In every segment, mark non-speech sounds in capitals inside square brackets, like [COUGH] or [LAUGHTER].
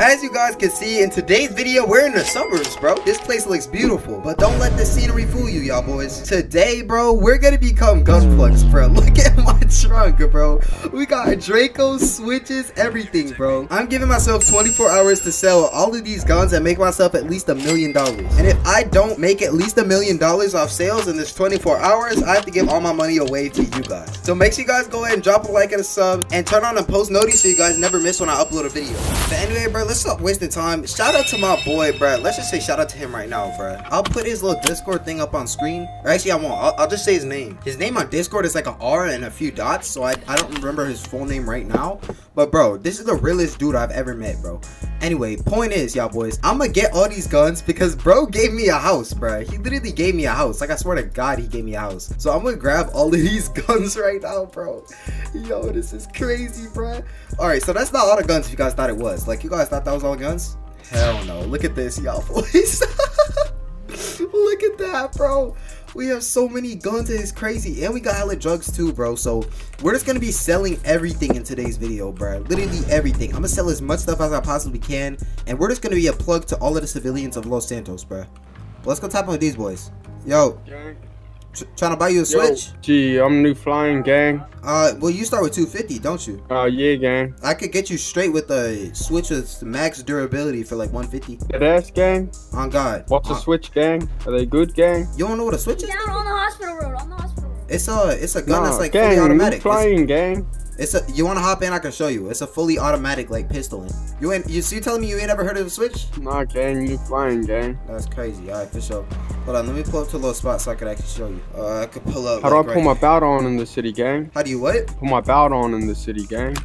As you guys can see in today's video, we're in the suburbs, bro. This place looks beautiful, but don't let the scenery fool you, y'all boys. Today, bro, we're gonna become gun plugs, bro. [LAUGHS] Look at my trunk, bro. We got Draco, switches, everything, bro. I'm giving myself 24 hours to sell all of these guns and make myself at least a million dollars. And if I don't make at least a million dollars off sales in this 24 hours, I have to give all my money away to you guys. So make sure you guys go ahead and drop a like and a sub and turn on the post notice so you guys never miss when I upload a video. But anyway, bro, let's stop wasting time. Shout out to my boy, bro. Let's just say shout out to him right now, bro. I'll put his little Discord thing up on screen. Or actually, I won't. I'll, I'll just say his name. His name on Discord is like an R and a few dots, so I, I don't remember his full name right now. But bro, this is the realest dude I've ever met, bro. Anyway, point is, y'all boys, I'm gonna get all these guns because bro gave me a house, bro. He literally gave me a house. Like, I swear to God, he gave me a house. So I'm gonna grab all of these [LAUGHS] guns right now, bro. Yo, this is crazy, bro. All right, so that's not all the guns you guys thought it was. Like, you guys thought that was all guns? Hell no. Look at this, y'all [LAUGHS] boys. [LAUGHS] Look at that, bro. We have so many guns it's crazy. And we got hella drugs too, bro. So we're just gonna be selling everything in today's video, bro. Literally everything. I'm gonna sell as much stuff as I possibly can. And we're just gonna be a plug to all of the civilians of Los Santos, bro. Let's go tap on these boys. Yo, trying to buy you a switch? Yo, gee, I'm new flying gang. Uh, well, you start with 250, don't you? Uh, yeah, gang. I could get you straight with a switch with max durability for like 150. That ass gang? On God. What's uh, a switch gang? Are they good gang? You don't know what a switch is? Down on the hospital road, on the hospital road. It's a, it's a gun nah, that's like gang, fully automatic. New flying gang. It's a. You want to hop in? I can show you. It's a fully automatic like pistol. You ain't. You see? Telling me you ain't ever heard of a switch? Nah, gang. you flying gang. That's crazy. All right, for sure. Hold on. Let me pull up to a little spot so I could actually show you. Uh, I could pull up. How like, do I pull right my belt on in the city, gang? How do you what? Put my belt on in the city, gang.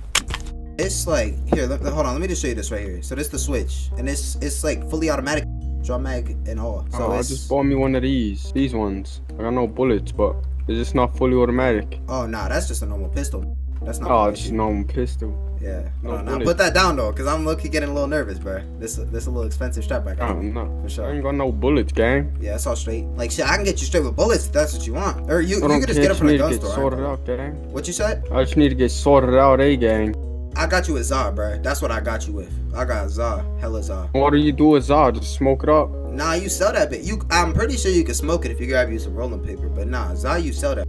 It's like here. Let, hold on. Let me just show you this right here. So this the switch, and it's it's like fully automatic, drum mag and all. So oh, I just bought me one of these. These ones. I got no bullets, but it's just not fully automatic. Oh nah, that's just a normal pistol. That's not. Oh, it's just issue. pistol. Yeah. no now bullet. put that down though, cause I'm looking getting a little nervous, bro. This this a little expensive strap I got. Oh, no. For sure. I ain't got no bullets, gang. Yeah, it's all straight. Like shit, I can get you straight with bullets if that's what you want. Or you, I you could just get it from the need to gun get store. Sorted out, gang. What you said? I just need to get sorted out, eh, gang. I got you with Zah, bro. That's what I got you with. I got Zah, hella Zah. What do you do with Zod? Just smoke it up? Nah, you sell that bit. You, I'm pretty sure you can smoke it if you grab you some rolling paper. But nah, Zah, you sell that.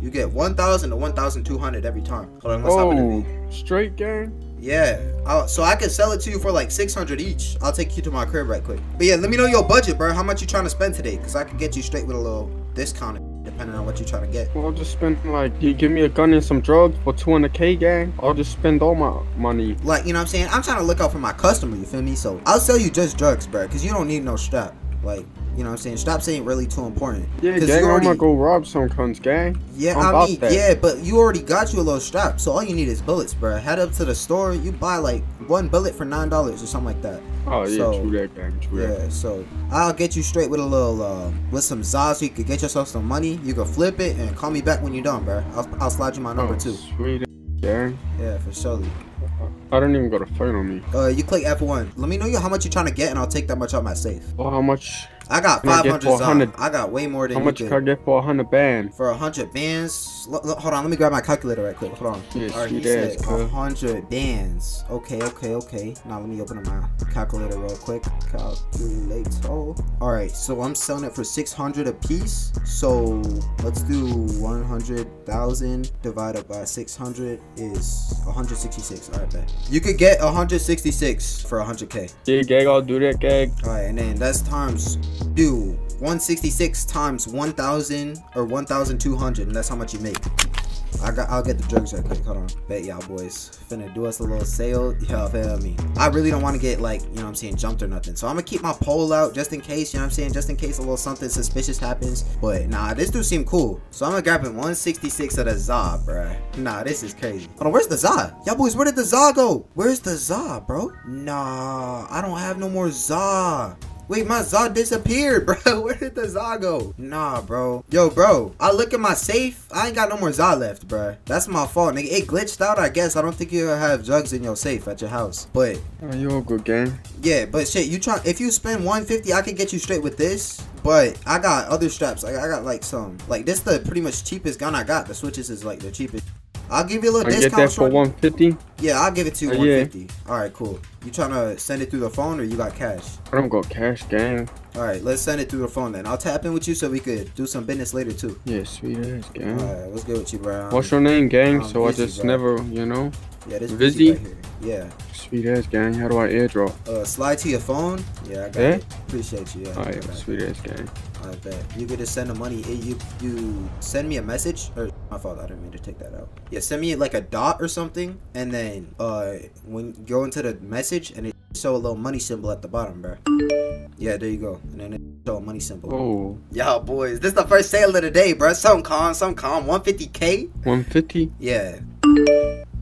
You get 1,000 to 1,200 every time. Hold on, let's hop in the Oh, straight gang? Yeah, I'll, so I can sell it to you for like 600 each. I'll take you to my crib right quick. But yeah, let me know your budget, bro. How much you trying to spend today? Cause I can get you straight with a little discount depending on what you trying to get. Well, I'll just spend like, you give me a gun and some drugs for 200k, gang. I'll just spend all my money. Like, you know what I'm saying? I'm trying to look out for my customer, you feel me? So I'll sell you just drugs, bro. Cause you don't need no strap. Like, you know what I'm saying? Straps ain't really too important. Yeah, gang, you I'm gonna go rob some cunts, gang. Yeah, I'm I mean, that. yeah, but you already got you a little strap, so all you need is bullets, bro. Head up to the store, you buy like one bullet for nine dollars or something like that. Oh, yeah, So, true that, gang. True that. Yeah, so I'll get you straight with a little, uh, with some Zaz, so you could get yourself some money. You can flip it and call me back when you're done, bro. I'll, I'll slide you my number Oh, too. Sweet, gang. Yeah, for sure. I don't even got a phone on me. Uh, you click F1. Let me know you how much you're trying to get, and I'll take that much out my safe. Oh, how much? I got Can I 500 uh, for a Zaz. hundred? I got way more than How much could. can I get for a hundred band? For a hundred bands, L- l- hold on. Let me grab my calculator right quick. Hold on. Yeah, All right, he sweet said ass, hundred bands. Okay, okay, okay. Now let me open up my calculator real quick. Calculate. Oh, all right. So I'm selling it for six hundred a piece. So let's do one hundred thousand divided by six hundred is one hundred sixty-six. All right, bet. You could get one hundred sixty-six for hundred k. Yeah, gang, I'll do that, gang. All right, and then that's times do 166 times 1,000 or 1,200, and that's how much you make. I got, I'll get the drugs right quick. Hold on, bet y'all boys finna do us a little sale. [LAUGHS] Y'all feel me? I really don't want to get like, you know what I'm saying, jumped or nothing. So I'm gonna keep my pole out just in case, you know what I'm saying, just in case a little something suspicious happens. But nah, this dude seem cool. So I'm gonna grab him 166 of the Za, bruh. Nah, this is crazy. Hold on, where's the Za? Y'all boys, where did the Za go? Where's the Za, bro? Nah, I don't have no more Za. Wait, my Zod disappeared, [LAUGHS] bro. Where did the Zod go? Nah, bro. Yo, bro. I look at my safe. I ain't got no more Zod left, bro. That's my fault, nigga. It glitched out, I guess. I don't think you have drugs in your safe at your house. But Oh, you a good, game. yeah, but shit, you try. If you spend 150, I could get you straight with this. But I got other straps. Like I got like some. Like this, the pretty much cheapest gun I got. The switches is like the cheapest. I'll give you a little I get discount. that for 150. Yeah, I'll give it to you Uh, yeah. 150. All right, cool. You trying to send it through the phone or you got cash? I don't got cash, gang. All right, let's send it through the phone then. I'll tap in with you so we could do some business later too. Yeah, sweet ass, All gang. right, what's good with you, bro? What's your name, gang? I'm so I just bro. never, you know, yeah, this Vizzy? Right here. Yeah. sweet ass, gang. How do I airdrop? Uh, slide to your phone. Yeah, I got Yeah? it. Appreciate you. Yeah. Alright, sweet ass, gang. I bet. You could just send the money. eh, You you send me a message or my fault. I didn't mean to take that out. Yeah, send me like a dot or something, and then uh when you go into the message and it show a little money symbol at the bottom, bro. Yeah, there you go. And then it show a money symbol. Oh, Yo, boys, this is the first sale of the day, bro. Some calm, some calm. 150k. 150. Yeah,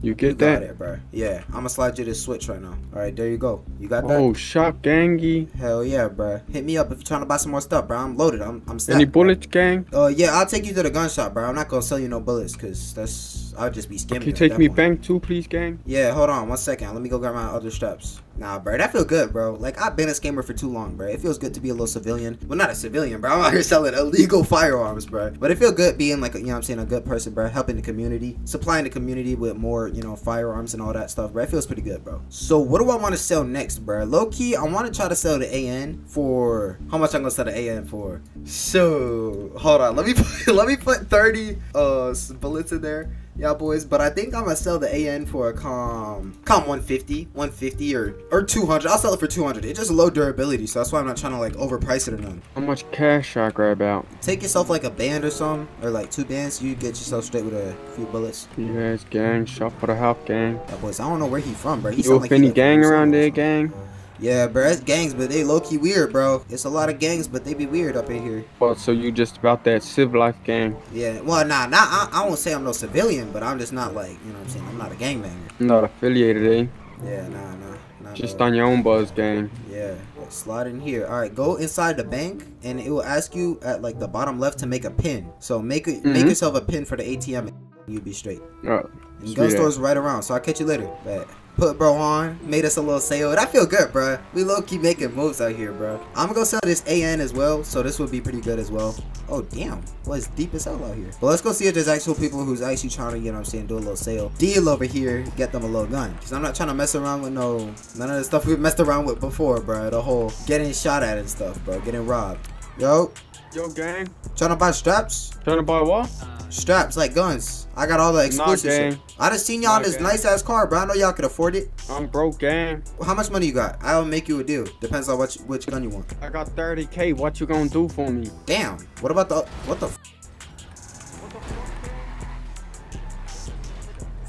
You you get got that? it, bro. Yeah, I'm gonna slide you this switch right now. All right, there you go. You got that? Oh, shop, gangy. Hell yeah, bro. Hit me up if you're trying to buy some more stuff, bro. I'm loaded. I'm I'm stacked, Any bro. bullets, gang? Uh, yeah, I'll take you to the gun shop, bro. I'm not gonna sell you no bullets, cause that's I'll just be scamming. Can you take me point. bank too, please, gang? Yeah, hold on one second. Let me go grab my other straps. Nah, bro, that feel good, bro. Like I've been a scammer for too long, bro. It feels good to be a little civilian. Well, not a civilian, bro. I'm out here selling illegal firearms, bro. But it feel good being like, you know, what I'm saying a good person, bro. Helping the community, supplying the community with more, you know, firearms and all that stuff, bro. It feels pretty good, bro. So what do I want to sell next, bro? Low key, I want to try to sell the AN for how much I'm gonna sell the AN for. So hold on, let me [LAUGHS] put, let me put 30 uh bullets in there y'all boys but i think i'm gonna sell the an for a com com 150 150 or or 200 i'll sell it for 200 it's just low durability so that's why i'm not trying to like overprice it or nothing How much cash should I grab out? take yourself like a band or something or like two bands you get yourself straight with a few bullets Sweet ass, gang. Shop for the help, gang. boys i don't know where he from bro he You a like he gang around there, gang? Yeah bro it's gangs but they low-key weird bro it's a lot of gangs but they be weird up in here Well, so you just about that civ life, gang? yeah well nah nah I, I won't say i'm no civilian but i'm just not like you know what i'm saying i'm not a gangbanger Not affiliated, eh? yeah nah nah, nah Just no. on your own buzz, gang. Yeah, slide in here. All right, go inside the bank, and it will ask you at like the bottom left to make a pin. So make it, make Mhm. yourself a pin for the ATM, and you'll be straight. Oh, And gun stores right around. So I'll catch you later. Bet. Put bro on, made us a little sale. Oh, that feel good, bro. We low key making moves out here, bro. I'm gonna go sell this AN as well, so this would be pretty good as well. Oh damn, well deep as hell out here. But let's go see if there's actual people who's actually trying to, you know I'm saying, do a little sale. Deal over here, get them a little gun. Cause I'm not trying to mess around with no none of the stuff we've messed around with before, bro. The whole getting shot at and stuff, bro. Getting robbed. Yo, Yo, gang. trying to buy straps? Trying to buy what? Straps like guns. I got all the exclusive gang. shit. I done seen y'all in this gang. nice ass car, bro. I know y'all could afford it. I'm broke, gang. How much money you got? I'll make you a deal. Depends on which which gun you want. I got 30k. What you gonna do for me? Damn. What about the what the? F-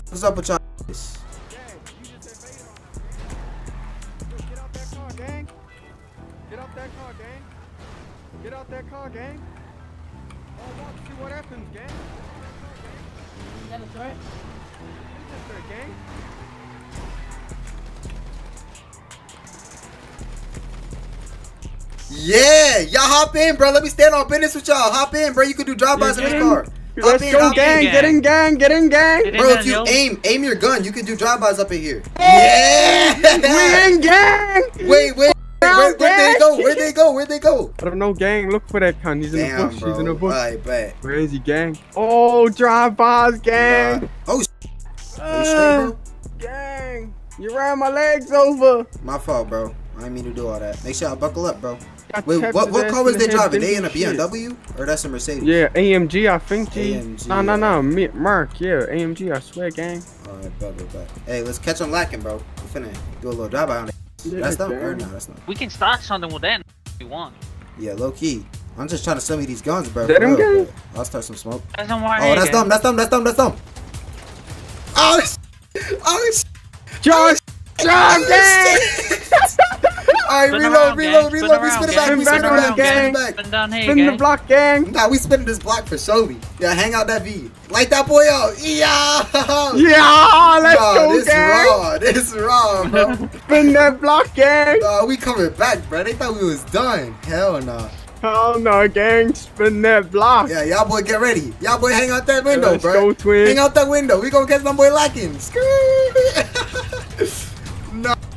What's up with y'all? Get that car, gang. Oh, watch, see what happens, gang. That is right. Is this there, gang? Yeah, y'all hop in, bro. Let me stand on business with y'all. Hop in, bro. You can do drive-bys in this in. car. Hop Let's in, go, hop in. gang. Get in, gang. Get in, gang. Get in, Bro, if you Daniel. aim aim your gun, you can do drive-bys up in here. Yeah. We in, gang. Wait, wait. Where, where'd they go? Where'd they go? Where'd they go? I don't know, gang. Look for that cunt. He's in the Damn, bush. bro. He's in the bush. I bet. Where is he, gang? Oh, drive-bys, gang. Nah. Oh, Are you straight, Uh, gang. You ran my legs over. My fault, bro. I didn't mean to do all that. Make sure I buckle up, bro. Wait, what what car was the they driving? They in a do shit. BMW or that's a Mercedes? Yeah, AMG, I think, G. AMG, Nah, nah, yeah. nah. Me, Mark, yeah, AMG, I swear, gang. Alright, bet, bet, bet. Hey, let's catch them lacking, bro. We finna do a little drive-by on it. Yeah, That's them? gang. Or no, that's not. We can start something with that if you want. Yeah, low key. I'm just trying to sell me these guns, bro. That for them real, gang? but I'll start some smoke. That's not why. Oh, that's them. That's them. That's them. That's them. Oh, oh, oh, sh- Josh, Josh, oh, gang. [LAUGHS] Alright, reload, reload, reload. We Spin it back. We Spin it back gang. it back. Spin down here, Spin the block, gang. Nah, we spinning this block for surely. Yeah, hang out that V. Light that boy up. Yeah. [LAUGHS] Yeah, let's Nah, go, this gang. raw. This raw, bro. [LAUGHS] Spin that block, gang. Nah, we coming back, bro. They thought we was done. Hell nah. Hell no, gang. Spin that block. Yeah, y'all boy get ready. Y'all boy hang out that window, Let's bro. go, twin. Hang out that window. We gonna catch some boy lacking. [LAUGHS]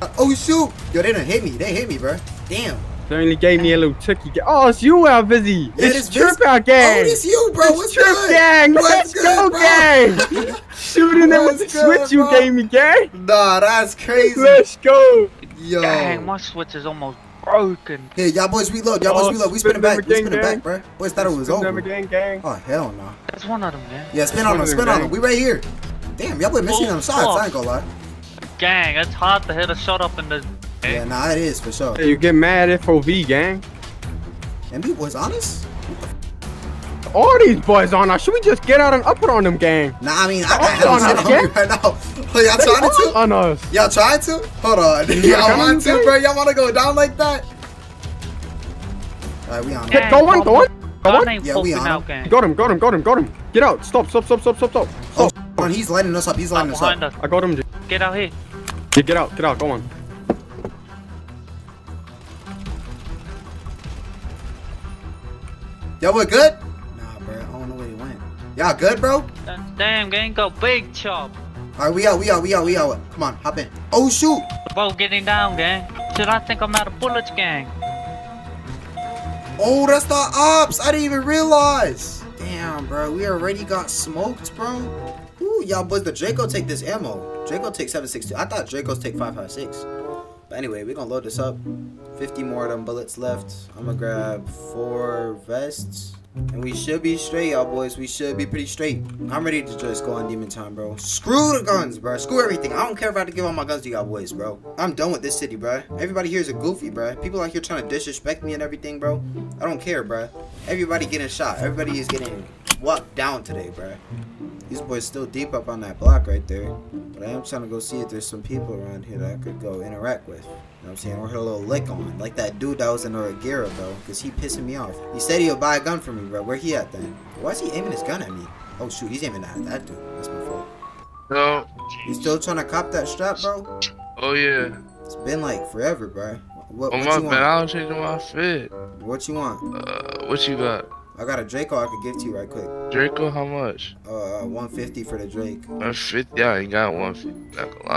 nah. Oh shoot. Yo, they done hit me. They hit me, bro. Damn. They only gave me a little tookie. Ga- oh, it's you out, Vizzy. Yeah, it's this Trip Viz- out gang. Oh, this you, bro. It's What's Trip good? gang. What's Let's good, go, bro? gang. [LAUGHS] Shooting them with the good, switch you bro? gave me, gang. Nah, that's crazy. Let's go. Yo. Dang, my switch is almost broken. Here, y'all boys reload. Y'all Oh, boys reload. We spin spinning back. them We again, spinning gang. back, bro. Boys thought it was Spin them over. again, gang. Oh, hell no. That's one of them, gang. Yeah, spin on them. Spin Spin on them. We right here. Damn, y'all boys missing Oh, them shots. I ain't gonna lie. Gang, it's hard to hit a shot up in the. Yeah, nah, it is for sure. Hey, you get mad FOV, gang. And we was honest. All these boys on us. Should we just get out and up it on them, gang? Nah, I mean, I got on hella us, [LAUGHS] on me right now. Oh, y'all They trying all to? on us. Y'all trying to? Hold on. [LAUGHS] Y'all come want to, bro? Y'all want to go down like that? Alright, we on it. Gang, Go on, go on. Go I on. ain't Yeah, we on out, gang. Got him, got him, got him, got him. Get out. Stop, stop, stop, stop, stop, stop. Oh, Stop. on, he's lighting us up. He's Up lighting us up. us. I got him. J- Get out here. Yeah, get out, get out, go on. Y'all we good? Nah, bro. I don't know where he went. Y'all good, bro? Damn, gang, go big chop. Alright, we out, we out, we out, we out. Come on, hop in. Oh, shoot. Both getting down, gang. Shit, I think I'm out of bullets, gang. Oh, that's the ops. I didn't even realize. Damn, bro. We already got smoked, bro. Ooh, y'all boys, the Draco take this ammo. Draco take 762. I thought Dracos take 556. But anyway, we're gonna load this up. 50 more of them bullets left. I'm gonna grab four vests. And we should be straight, y'all boys. We should be pretty straight. I'm ready to just go on demon time, bro. Screw the guns, bro. Screw everything. I don't care if I have to give all my guns to y'all boys, bro. I'm done with this city, bro. Everybody here is a goofy, bro. People out here trying to disrespect me and everything, bro. I don't care, bro. Everybody getting shot. Everybody is getting walked down today, bro. These boys still deep up on that block right there. But I am trying to go see if there's some people around here that I could go interact with. You know what I'm saying? Or hit a little lick on. Like that dude that was in Oragera, bro. Because he pissing me off. He said he'll buy a gun for me, bro. Where he at then? Why is he aiming his gun at me? Oh, shoot. He's aiming at that dude. That's my fault. No. You still trying to cop that strap, bro? Oh yeah. It's been like forever, bro. What, Oh what my you bad. want? I was changing my fit. What you want? Uh, what you got? I got a Draco I could give to you right quick. Draco? How much? Uh, 150 for the Drake. 150. I ain't got 150. Not gonna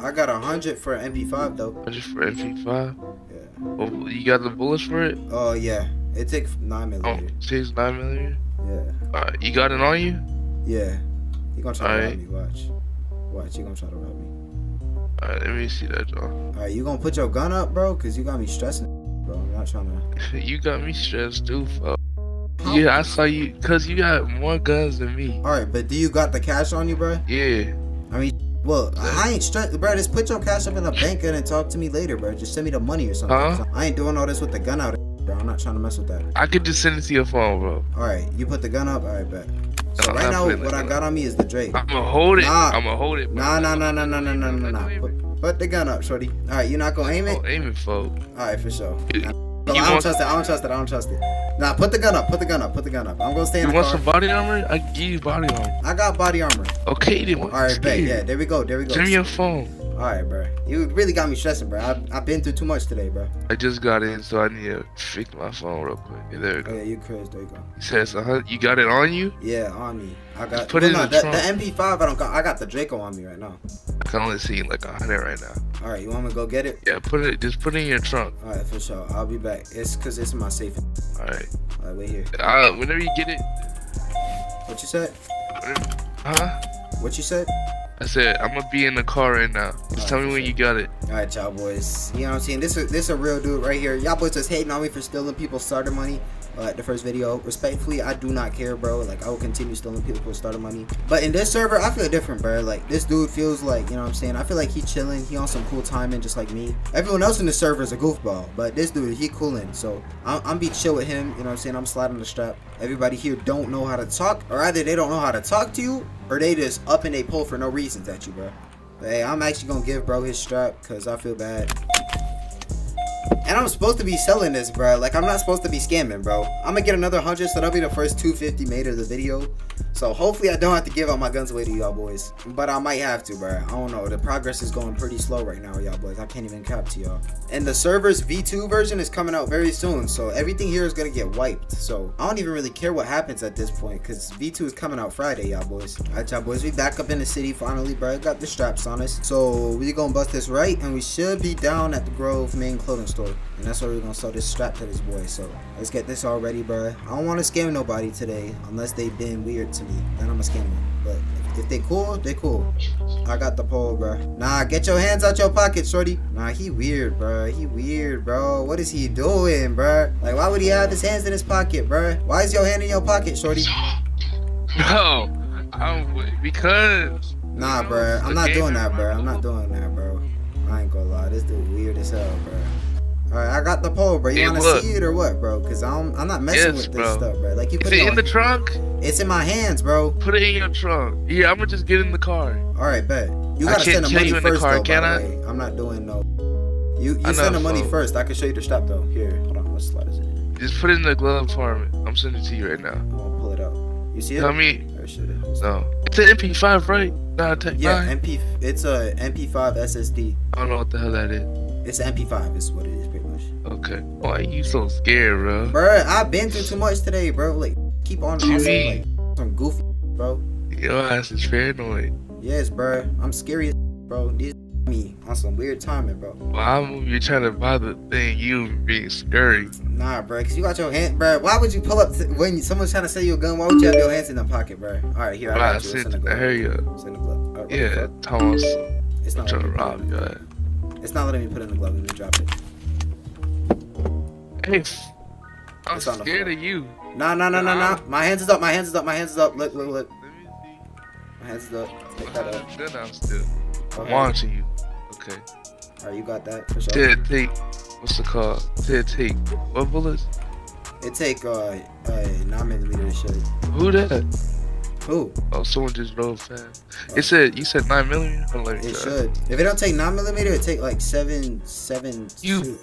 lie. I got a 100 for an MP5 though. 100 for MP5. Yeah. Oh, you got the bullets for it? Oh yeah. It takes 9 Oh, millimeter. six nine millimeter. Yeah. Alright, you got it on you? Yeah. You gonna try to rob me, watch. Watch, you gonna try to rob me. Alright, let me see that, John. Alright, you gonna put your gun up, bro? Cause you got me stressing, bro. I'm not trying [LAUGHS] to. you got me stressed too, fuck. Yeah, I saw you, cause you got more guns than me. Alright, but do you got the cash on you, bro? Yeah. I mean, well, I ain't stressed, bro. Just put your cash up in the bank and then talk to me later, bro. Just send me the money or something. Huh? I ain't doing all this with the gun out, bro. I'm not trying to mess with that. I could just send it to your phone, bro. Alright, you put the gun up? Alright, bet. So I'm right now, what I got on me is the Drake. I'ma hold it. Nah. I'ma hold it. Nah, nah, nah, nah, nah, nah, nah, nah, nah. Put, put the gun up, shorty. Alright, you not gonna aim it? Oh, aim it, folks. Alright, for sure. You I don't trust it. I don't trust it. I don't trust it. Nah, put the gun up. Put the gun up. Put the gun up. I'm gonna stay in You the want car. some body armor? I give you body armor. I got body armor. Okay, then. All right, bet. Yeah, there we go. There we go. Send me your phone. All right, bro. You really got me stressing, bro. I've, I've been through too much today, bro. I just got in, so I need to fix my phone real quick. Yeah, there we Oh go. yeah, you crazy. There you go. It says, uh, you got it on you? Yeah, on me. I got. Put it in the the, the MP5. I don't got. I got the Draco on me right now. I can only see like a hundred right now. All right, you want me to go get it? Yeah, put it. Just put it in your trunk. All right, for sure. I'll be back. It's cause it's in my safe. All right. All right, wait here. Uh, whenever you get it, What you said? huh? What you said? I said I'm gonna be in the car right now. Just tell me when you got it. All right, y'all boys. You know what I'm saying? This is this a real dude right here. Y'all boys just hating on me for stealing people's starter money. Uh, the first video, respectfully, I do not care, bro. Like I will continue stealing people's starter money. But in this server, I feel different, bro. Like this dude feels like, you know what I'm saying? I feel like he chilling. He on some cool timing, just like me. Everyone else in the server is a goofball, but this dude, he cooling. So I'm, I'm be chill with him. You know what I'm saying? I'm sliding the strap. Everybody here don't know how to talk, or either they don't know how to talk to you, or they just up and they pull for no reasons at you, bro. But hey, I'm actually gonna give bro his strap because I feel bad. And I'm supposed to be selling this, bro. Like, I'm not supposed to be scamming, bro. I'm gonna get another 100, so that'll be the first 250 made of the video. So hopefully I don't have to give out my guns away to y'all boys. But I might have to, bro. I don't know. The progress is going pretty slow right now, y'all boys. I can't even cap to y'all. And the server's V2 version is coming out very soon. So everything here is going to get wiped. So I don't even really care what happens at this point. Because V2 is coming out Friday, y'all boys. Alright, y'all boys. We back up in the city finally, bro. Got the straps on us. So we going to bust this right. And we should be down at the Grove main clothing store. And that's where we're going to sell this strap to this boy. So let's get this all ready, bro. I don't want to scam nobody today. Unless they've been weird to me. Then I'm going to scam them. But if, if they cool, they cool. I got the pole, bro. Nah, get your hands out your pocket, shorty. Nah, he weird, bro. He weird, bro. What is he doing, bro? Like, why would he have his hands in his pocket, bro? Why is your hand in your pocket, shorty? [LAUGHS] No, I'm because. Nah, bro. I'm not doing that, bro. I'm not doing that, bro. I ain't gonna lie. This dude weird as hell, bro. Alright, I got the pole, bro. You Hey, wanna look. see it or what, bro? Cause I'm I'm not messing Yes, with this bro. stuff, bro. Like you Is put it it in the on- trunk? It's in my hands, bro. Put it in your trunk. Yeah, I'm gonna just get in the car. Alright, bet. You gotta send the money you in the first, car, though, can I? Way. I'm not doing no. You I you send the money so- first. I can show you the strap though. Here, hold on. What slide is it? in? Just put it in the glove compartment. I'm sending it to you right now. I'm gonna pull it out. You see it? Tell me, Or should it? no. It's an MP5, right? Not a Tech Yeah, 9? MP. It's a MP5 SSD. I don't know what the hell that is. It's MP5. Is what it is, pretty much. Okay. Why are you so scared, bro? Bro, I've been through too much today, bro. Like, keep on, some, like some goofy, bro. Your ass is paranoid. Yes, bruh. I'm scary, as bro. These me on some weird timing, bro. Well, I'm you're trying to buy the thing, you being scary. Nah, bro, cause you got your hand, bro. Why would you pull up when someone's trying to sell you a gun? Why would you have your hands in the pocket, bro? All right, here I got you. It's in the glove. you. It's in the glove. Right, Yeah. Thomas. It's I'm not trying to rob you. It's not letting me put it in the glove. Let me drop it. Hey, I'm It's on the scared of you. Nah, nah, nah, nah, nah. My hands is up. My hands is up. My hands is up. Look, look, look. Let me see. My hands is up. Pick that up. gun out still. I'm Okay. watching you. Okay. All right, you got that for sure. Ted, take. What's it called? Ted, take. What bullets? It take uh, uh nine millimeter shit. Who that? Who? Oh, someone just drove fast. It said you said nine millimeter. Hold on, let me It try. should. If it don't take nine millimeter, it take like seven, seven. You- two.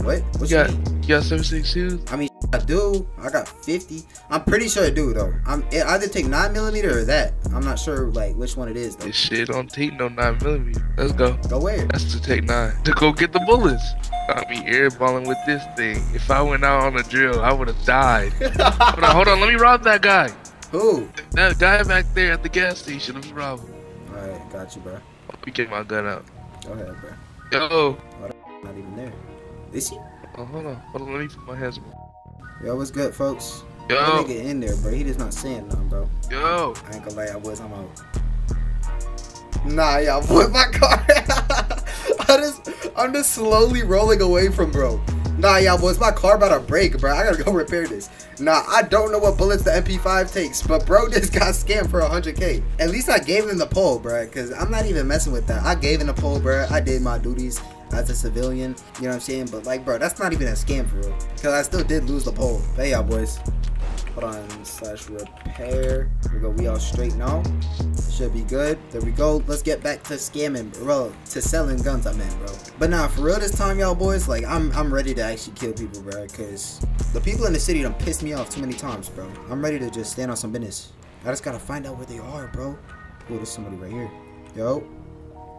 What? What You you got mean? you got seven six shoes? I mean, I do. I got fifty. I'm pretty sure I do though. I'm it either take nine millimeter or that. I'm not sure like which one it is though. This shit don't take no nine millimeter. Let's go. Go where? That's to take nine. To go get the bullets. I mean airballing with this thing. If I went out on a drill, I would have died. [LAUGHS] hold on, hold on. Let me rob that guy. Who? That guy back there at the gas station. Let me rob him. All right, got you, bro. Let me get my gun out. Go ahead, bro. Yo. Not even there. Is he? Oh, hold on. Hold on. Let me put my hands. Yo, what's good, folks? Yo. That nigga in there, bro. He just not saying nothing, bro. Yo. I ain't gonna lie, I was. I'm out. Nah, y'all, put my car. [LAUGHS] I just, I'm just slowly rolling away from bro. Nah, y'all boys, my car about to break, bro. I gotta go [LAUGHS] repair this. Nah, I don't know what bullets the MP5 takes, but bro [LAUGHS] just got scammed for 100k. At least I gave him the pole, bro, because I'm not even messing with that. I gave him the pole, bro. I did my duties as a civilian, you know what I'm saying? But like, bro, that's not even a scam for real, because I still did lose the pole. Hey, y'all boys. Hold on, slash repair. Here we go. We all straight now. Should be good. There we go. Let's get back to scamming, bro. To selling guns, I meant, bro. But nah, for real this time, y'all boys. Like, I'm I'm ready to actually kill people, bro. Cause the people in the city done pissed me off too many times, bro. I'm ready to just stand on some business. I just gotta find out where they are, bro. Oh, there's somebody right here. Yo,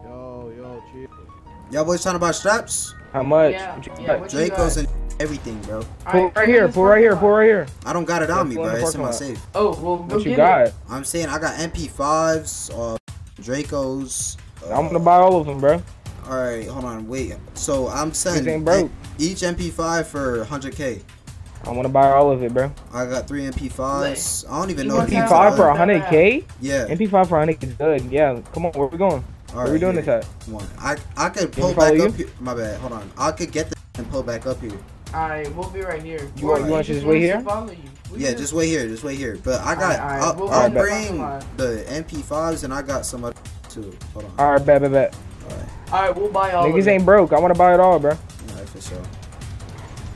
Yo, yo, chill. Y'all boys trying to buy straps? How much? Yeah, What you yeah, got? what you Dracos and everything, bro. Pull Alright, right here, pull right here, pull right here. I don't got it on me, Pull bro. It's in my safe. Oh, well, go What you got? it. I'm saying I got MP5s, uh, Dracos. Uh, I'm gonna buy all of them, bro. All right, hold on, wait. So I'm This selling each MP5 for 100k. I wanna buy all of it, bro. I got three MP5s. I don't even You know if that? these MP5 for 100k? Yeah. MP5 for 100k is good. Yeah, come on, where we going? All Where we doing here. this at? Come. I I could pull we follow back you? up here. My bad. Hold on. I could get the and pull back up here. Alright, we'll be right here. You want- Or you want to just wait here? Follow you. Yeah, can just wait here. Just wait here. But I got. Alright, alright, I'll, we'll I'll bring the MP5s and I got some other too. Hold on. Alright, bet, bet, bet. All right. Alright, we'll buy all Niggas it. ain't broke. I wanna buy it all, bro. All right, for sure.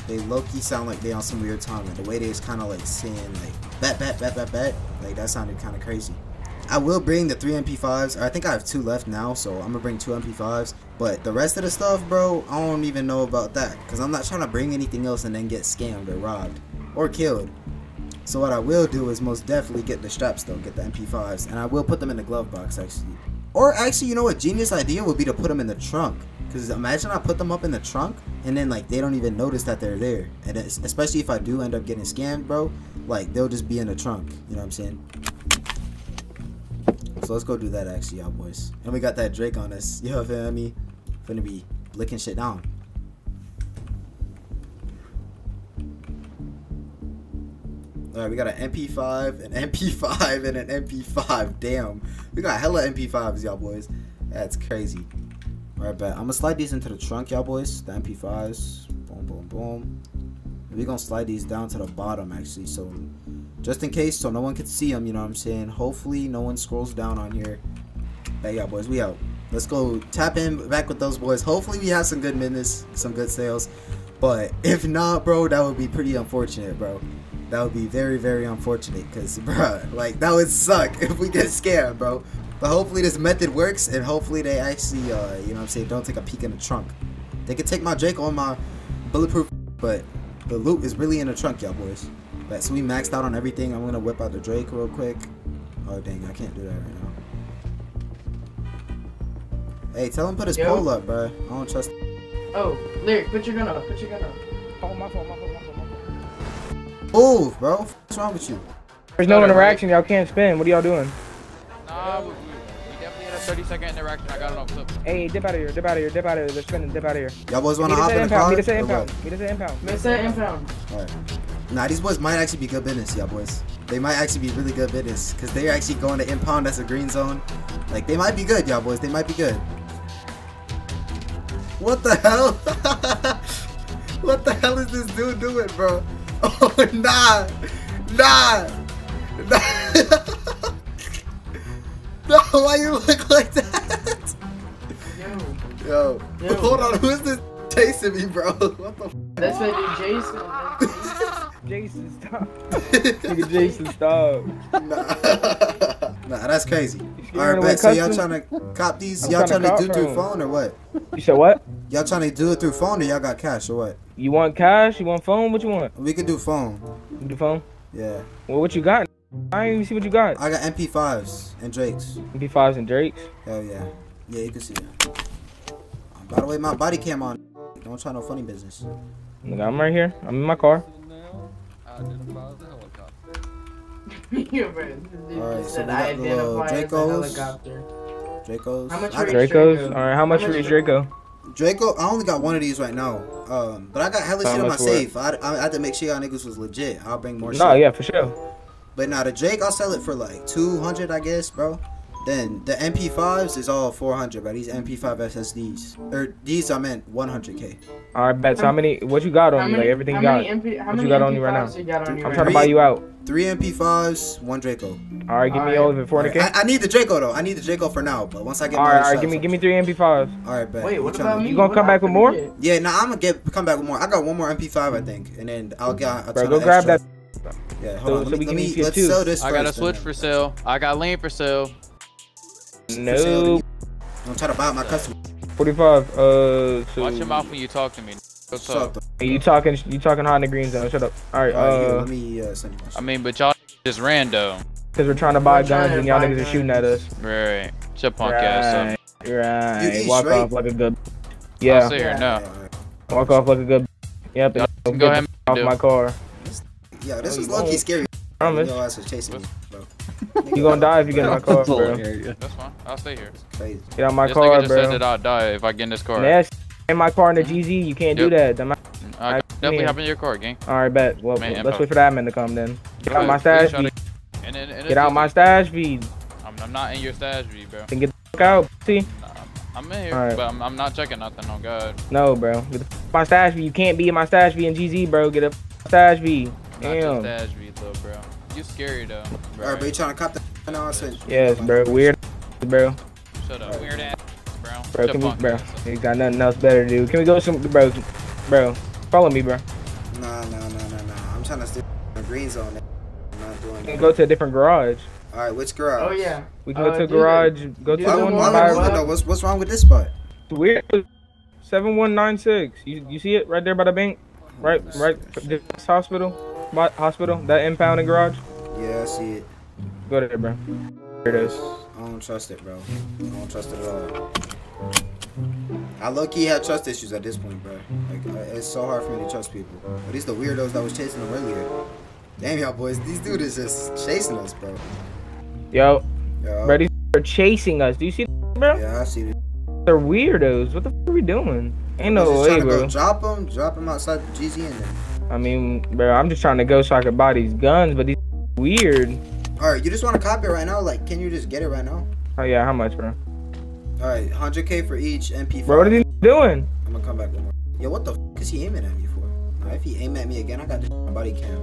They low key sound like they on some weird time. Like the way they is kind of like saying like bat bat bat bat bat. Like that sounded kind of crazy. I will bring the three MP5s. I think I have two left now, so I'm gonna bring two MP5s. But the rest of the stuff, bro, I don't even know about that. Cause I'm not trying to bring anything else and then get scammed or robbed or killed. So what I will do is most definitely get the straps though, get the MP5s, and I will put them in the glove box actually. Or actually, you know what? Genius idea would be to put them in the trunk. Cause imagine I put them up in the trunk, and then like they don't even notice that they're there. And especially if I do end up getting scammed, bro, like they'll just be in the trunk. You know what I'm saying? So let's go do that actually, y'all boys. And we got that Drake on us. You I mean? Finna be licking shit down. Alright, we got an MP5, an MP5, [LAUGHS] and an MP5. Damn. We got hella MP5s, y'all boys. That's crazy. Alright, bet. I'm gonna slide these into the trunk, y'all boys. The MP5s. Boom, boom, boom. We're gonna slide these down to the bottom, actually. So, just in case, so no one can see them, you know what I'm saying? Hopefully, no one scrolls down on here. But yeah, boys, we out. Let's go tap in back with those boys. Hopefully, we have some good business, some good sales. But [LAUGHS] if not, bro, that would be pretty unfortunate, bro. That would be very, very unfortunate. Because, [LAUGHS] bro, like, that would suck [LAUGHS] if we get scared, bro. But hopefully this method works. And hopefully they actually, uh, you know what I'm saying, don't take a peek in the trunk. They could take my Jake on my bulletproof. But the loot is really in the trunk, y'all boys. But, so we maxed out on everything. I'm going to whip out the Drake real quick. Oh, dang. I can't do that right now. Hey, tell him put his Yo. pole up, bro. I don't trust. Oh, Lyric, put your gun up. Put your gun up. Oh, my fault, my fault, my fault, my fault. Move, bro. What's wrong with you? There's no interaction. Y'all can't spin. What are y'all doing? Nah, we, we, we definitely had a 30 second interaction. I got it on clip. Hey, dip out of here. Dip out of here. Dip out of here. They're spinning. Dip out of here. Y'all boys want Meet to us hop at in the impound. car? Meet us at impound. what? Meet us at impound. Miss that impound. Alright. Nah, these boys might actually be good business, y'all boys. They might actually be really good business. Because they're actually going to impound that's a green zone. Like, they might be good, y'all boys. They might be good. What the hell? [LAUGHS] what the hell is this dude doing, bro? [LAUGHS] Oh, nah. Nah. [LAUGHS] Nah. no, why you look like that? Yo, Yo, Yo. hold on. Who's this chasing me, bro? What the that's what dude Jason. That's Jason, stop. [LAUGHS] Nigga, Jason, stop. nah. [LAUGHS] nah, that's crazy. Alright, scared bet. So y'all trying to cop these? I'm Y'all trying trying to to do cop through phone or what? You said what? Y'all trying to do it through phone or y'all got cash or what? You want cash? You want phone? What you want? We could do phone. You do phone? Yeah. Well, what you got? I ain't even see what you got. I got MP5s and Drakes. MP5s and Drakes. Hell yeah. Yeah, you can see it. By the way, my body cam on. Don't try no funny business. Look, I'm right here. I'm in my car. Yo, bro, this dude Alright, just so said we got the little identify a Dracos. helicopter. Dracos. How much I for got, each Dracos. Draco? All right, how much How for much each Draco? Draco, I only got one of these right now. Um, but I got hella How shit in my much for safe. I, I had to make sure y'all niggas was legit. I'll bring more No, shit. yeah, for sure. But now the Drake, I'll sell it for like 200, I guess, bro. Then the MP5s is all 400, bro. These MP5 SSDs, or er, these I meant 100k. All right, bet. So how many? What you got How on you? many, Like everything how you got? many MP, how What many you got on you right MP5s now? You got on you I'm right trying to buy you out. Three MP5s, one Draco. All right, give me Alright. all of it, 400k. I, I need the Draco though. I need the Draco for now. But once I get All my right, other all right, give me, give me three MP5s. All right, bet. Wait, We what tryna- about me? You gonna What come back with more? to you? Yeah, nah, I'm gonna get come back with more. I got one more MP5, I think, and then I'll get. A Bro, ton go of grab extra. that. Yeah, hold so- on. so Let we me, can let eat me here let's too. sell this I got a switch for sale. I got lane for sale. No, I'm trying to buy my customer. 45. Uh, so Watch your mouth when you talk to me. What's Shut up? the. Hey, you talking? You talking hot in the green zone? Shut up. All right, All right, here, uh, let me uh, send you my. I mean, but y'all just random. because we're trying to buy trying guns and y'all buy niggas are shooting at us. Right. Shut punk ass up. Right, right. You Walk straight? off like a good. I'll Yeah, sit here Yeah. now. Yeah, all right. walk off like a good. Yep. Y'all go ahead the off do. my car. Yeah, this is you low key won't. scary. Promise. Your ass was chasing me, bro. You gonna die if you get in my car, [LAUGHS] bro. That's fine. I'll stay here. Crazy. Get out my this car, nigga just bro. said that I'll die if I get in this car. Yes, in my car in the GZ, you can't do Yep. that. Them- I I- definitely man. hop in your car, gang. All right, bet. Well, Man, let's wait for that admin to come then. Get out my stash try feed. And then, and Get out my stash feed. I'm, I'm not in your stash view, bro. Then get the fuck out. See? I'm in here, Alright. but I'm, I'm not checking nothing. Oh God. No, bro. Get the fuck my stash feed. You can't be in my stash feed in GZ, bro. Get a stash feed. Not your Damn. stash view, though, bro. You scary though. All right, but you trying to cop that? No, I said. Yes, bro. Weird, bro. Shut up, weird ass, bro. Bro, Shut can we, bro? ass. You got nothing else better to do. Can we go some, bro? Bro, follow me, bro. Nah, nah, nah, nah, nah. I'm trying to stay in the green zone. I'm not doing We can go to a different garage. All right, which garage? Oh yeah. We can Uh, go to a do the- garage. Go to the the one one why by by- moving though? What's what's wrong with this spot? weird. Seven one nine six. You you see it right there by the bank, right right. This hospital. mo- hospital, that impound and garage. Yeah, I see it. Go there, bro. Here it is. I don't trust it, bro. I don't trust it at all. I low key had trust issues at this point, bro. Like, uh, it's so hard for me to trust people. But these the weirdos that was chasing them earlier. Damn, y'all boys, these dudes is just chasing us, bro. Yo, Yo, bro, these are chasing us. Do you see, that, bro? Yeah, I see it. They're weirdos. What the f are we doing? Ain't no just way, bro. drop them, drop them outside the GZ and then. I mean, bro, I'm just trying to go so I can buy these guns, but these weird. All right, you just want to copy it right now? Like, can you just get it right now? Oh yeah, how much, bro? All right, 100k for each MP5. Bro, what are you doing? I'm gonna come back one more. Yo, what the f is he aiming at me for? Nah, if he aim at me again, I got this [LAUGHS] on body cam.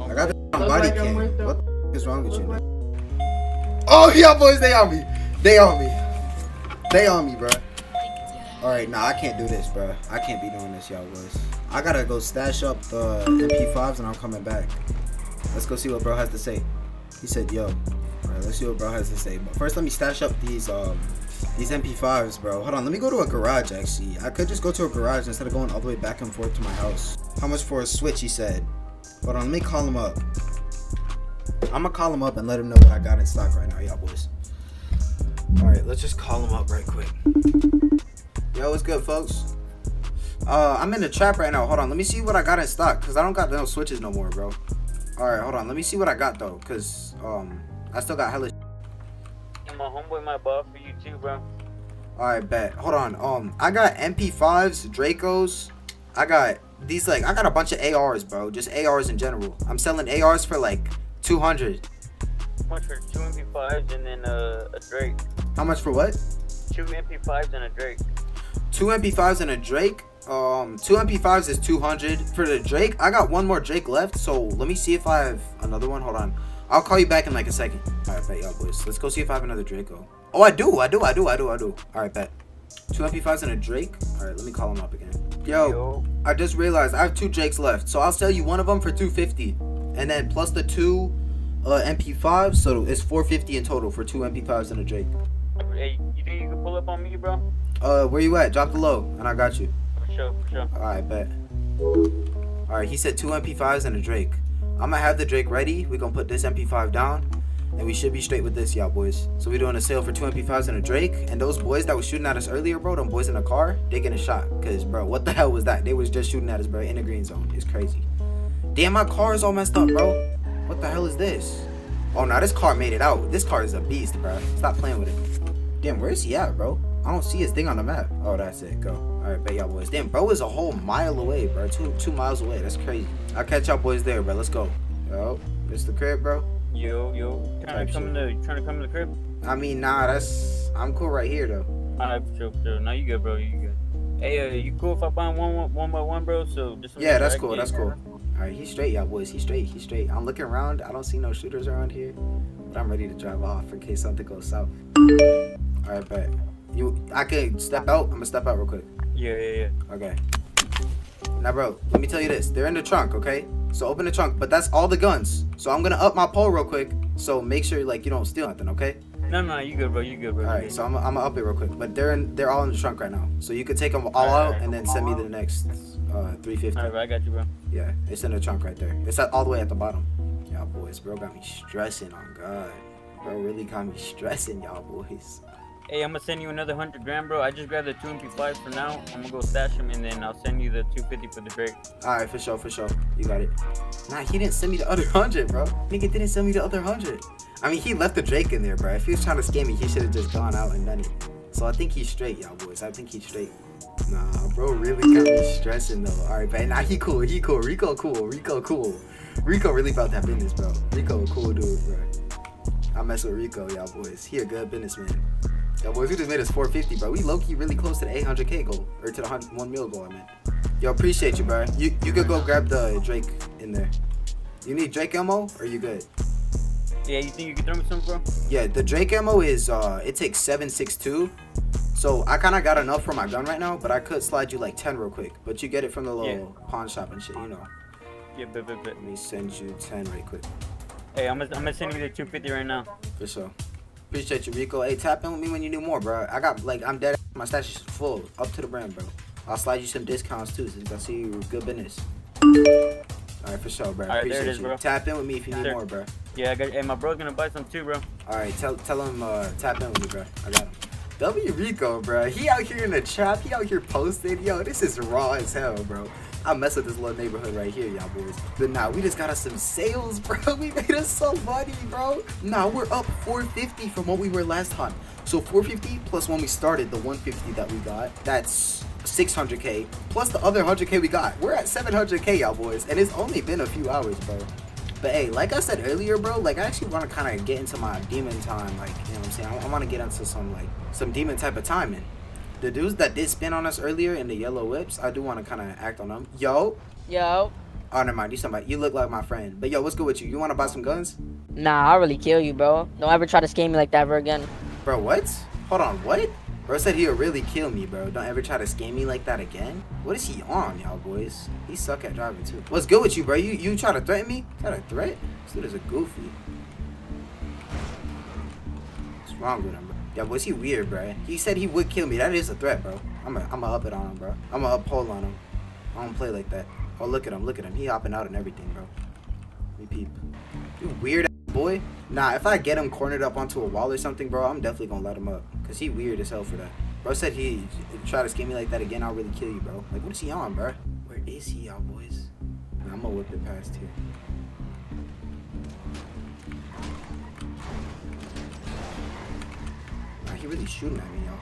I got this [LAUGHS] on body like cam. with What the f is wrong with you? Man? Oh [LAUGHS] yeah, boys, they on me. They on me. They on me, bro. All right, nah, I can't do this, bro. I can't be doing this, y'all boys. I gotta go stash up the MP5s and I'm coming back. Let's go see what bro has to say. He said, "Yo." All right, let's see what bro has to say. But first, let me stash up these um these MP5s, bro. Hold on, let me go to a garage. Actually, I could just go to a garage instead of going all the way back and forth to my house. How much for a switch? He said. Hold on, let me call him up. I'm gonna call him up and let him know what I got in stock right now, y'all boys. All right, let's just call him up right quick. Yo, what's good, folks? Uh, I'm in the trap right now. Hold on, let me see what I got in stock, cause I don't got no switches no more, bro. All right, hold on, let me see what I got though, cause um, I still got hella. My homeboy might buy for you too, bro. All right, bet. Hold on. Um, I got MP5s, Dracos. I got these like I got a bunch of ARs, bro. Just ARs in general. I'm selling ARs for like 200. How Much for two MP5s and then uh, a Drake. How much for what? Two MP5s and a Drake. Two MP5s and a Drake. Um, two MP5s is 200 for the Drake. I got one more Drake left, so let me see if I have another one. Hold on. I'll call you back in like a second. All right, bet y'all boys. Let's go see if I have another Draco. Oh, I do. I do. I do. I do. I do. All right, bet. Two MP5s and a Drake. All right, let me call him up again. Yo, Yo. I just realized I have two Drakes left, so I'll sell you one of them for 250, and then plus the two uh, MP5s, so it's 450 in total for two MP5s and a Drake. Hey, you think you can pull up on me, bro? Uh, where you at? Drop the low, and I got you. Sure, sure. All right, bet. All right, he said two MP5s and a Drake. I'm gonna have the Drake ready. We gonna put this MP5 down, and we should be straight with this, y'all boys. So we doing a sale for two MP5s and a Drake, and those boys that was shooting at us earlier, bro, them boys in the car, they getting shot. Cause, bro, what the [LAUGHS] hell was that? They was just shooting at us, bro, in the green zone. It's crazy. Damn, my car is all messed up, bro. What the hell is this? Oh, now this car made it out. This car is a beast, bro. Stop playing with it. Damn, where is he at, bro? I don't see his thing on the map. Oh, that's it. Go. All right, bet y'all boys. Damn, bro is a whole mile away, bro. Two two miles away. That's crazy. I'll catch y'all boys there, bro. Let's go. Yo, this the crib, bro. Yo, yo. Trying to come in the, trying to come in the crib? I mean, nah, that's I'm cool right here though. Alright, for sure, for sure. Now you good, bro. You good. Hey, uh, you cool if I buy one, one, one by one, bro? So just Yeah, that's cool. That's cool. All right, he's straight, y'all boys. He's straight. He's straight. I'm looking around. I don't see no shooters around here, but I'm ready to drive off in case something goes south. All right, bet. You, I can step out. I'm gonna step out real quick. Yeah, yeah, yeah. Okay. Now, bro, let me tell you this. They're in the trunk, okay? So open the trunk, but that's all the guns. So I'm gonna up my pole real quick. So make sure like you don't steal nothing, okay? No, no, you good, bro. You good, bro. All right. So I'm, I'm gonna up it real quick. But they're in, they're all in the trunk right now. So you could take them all out and then send me the next uh 350. Alright, bro. I got you, bro. Yeah, it's in the trunk right there. It's at, all the way at the bottom. Y'all boys, bro got me stressing on God. Bro really got me [LAUGHS] stressing, y'all boys. Hey, I'm gonna send you another hundred grand, bro. I just grabbed the two MP5s for now. I'm gonna go stash them, and then I'll send you the 250 for the Drake. All right, for sure, for sure. You got it. Nah, he didn't send me the other hundred, bro. Nigga didn't send me the other hundred. I mean, he left the Drake in there, bro. If he was trying to scam me, he should have just gone out and done it. So I think he's straight, y'all boys. I think he's straight. Nah, bro, really got me stressing though. All right, but nah, he cool. He cool. Rico cool. Rico cool. Rico really about that business, bro. Rico cool dude, bro. I mess with Rico, y'all boys. He a good businessman. Y'all boys, we just made us 450, bro. We low key really close to the 800k goal, or to the one mil goal, I mean. Yo, appreciate you, bro. You you could go grab the Drake in there. You need Drake ammo, or you good? Yeah, you think you can throw me some, bro? Yeah, the Drake ammo is uh, it takes 762. So I kind of got enough for my gun right now, but I could slide you like 10 real quick. But you get it from the little pawn shop and shit, you know. Yeah, bet, bet, bet. Let me send you 10 right quick, Hey, I'm gonna, I'm gonna send you the 250 right now. for sure. Appreciate you, Rico. Hey, tap in with me when you need more, bro. I got like I'm dead. My stash is full, up to the brim, bro. I'll slide you some discounts too, so you can see you good business. All right, for sure, bro. All right, there Appreciate it is, you. bro. Tap in with me if you need Sure. more, bro. Yeah, I got, and my bro's gonna buy some too, bro. All right, tell tell him uh, tap in with me, bro. I got him. W Rico, bro. He out here in the trap. He out here posting. Yo, this is raw as hell, bro. I mess with this little neighborhood right here, y'all boys. But nah, we just got us some sales, [LAUGHS] bro. We made us some money, bro. Nah, we're up 450 from what we were last time. So 450 plus when we started the 150 that we got. That's 600k plus the other 100k we got. We're at 700k, y'all boys, and it's only been a few hours, bro. But hey, like I said earlier, bro, like I actually want to kind of get into my demon time, like you know what I'm saying. I, I want to get into some like some demon type of timing. The dudes that did spin on us earlier in the yellow whips, I do want to kind of act on them. Yo, Yo. oh never mind, you somebody. You look like my friend. But yo, what's good with you? You want to buy some guns, Nah, I'll really kill you, bro. Don't ever try to scam me like that ever again. bro? What? Hold on, what? Bro said he'll really kill me, bro. Don't ever try to scam me like that again. What is he on, y'all boys? He suck at driving too. What's good with you, bro? You you try to threaten me? Is that a threat? This dude is a goofy. What's wrong with him, bro? Yeah, boys, he weird, bro. He said he would kill me. That is a threat, bro. I'm gonna I'm gonna up it on him, bro. I'm gonna pole on him. I don't play like that. Oh, look at him, look at him. He hopping out and everything, bro. Me peep. You weird ass boy. Nah, if I get him cornered up onto a wall or something, bro, I'm definitely gonna let him up. Cause he weird as hell for that. Bro said he try to scam me like that again, I'll really kill you, bro. Like, what is he on, bro? Where is he, y'all boys? Nah, I'm gonna whip it past here. He really shooting at me, y'all.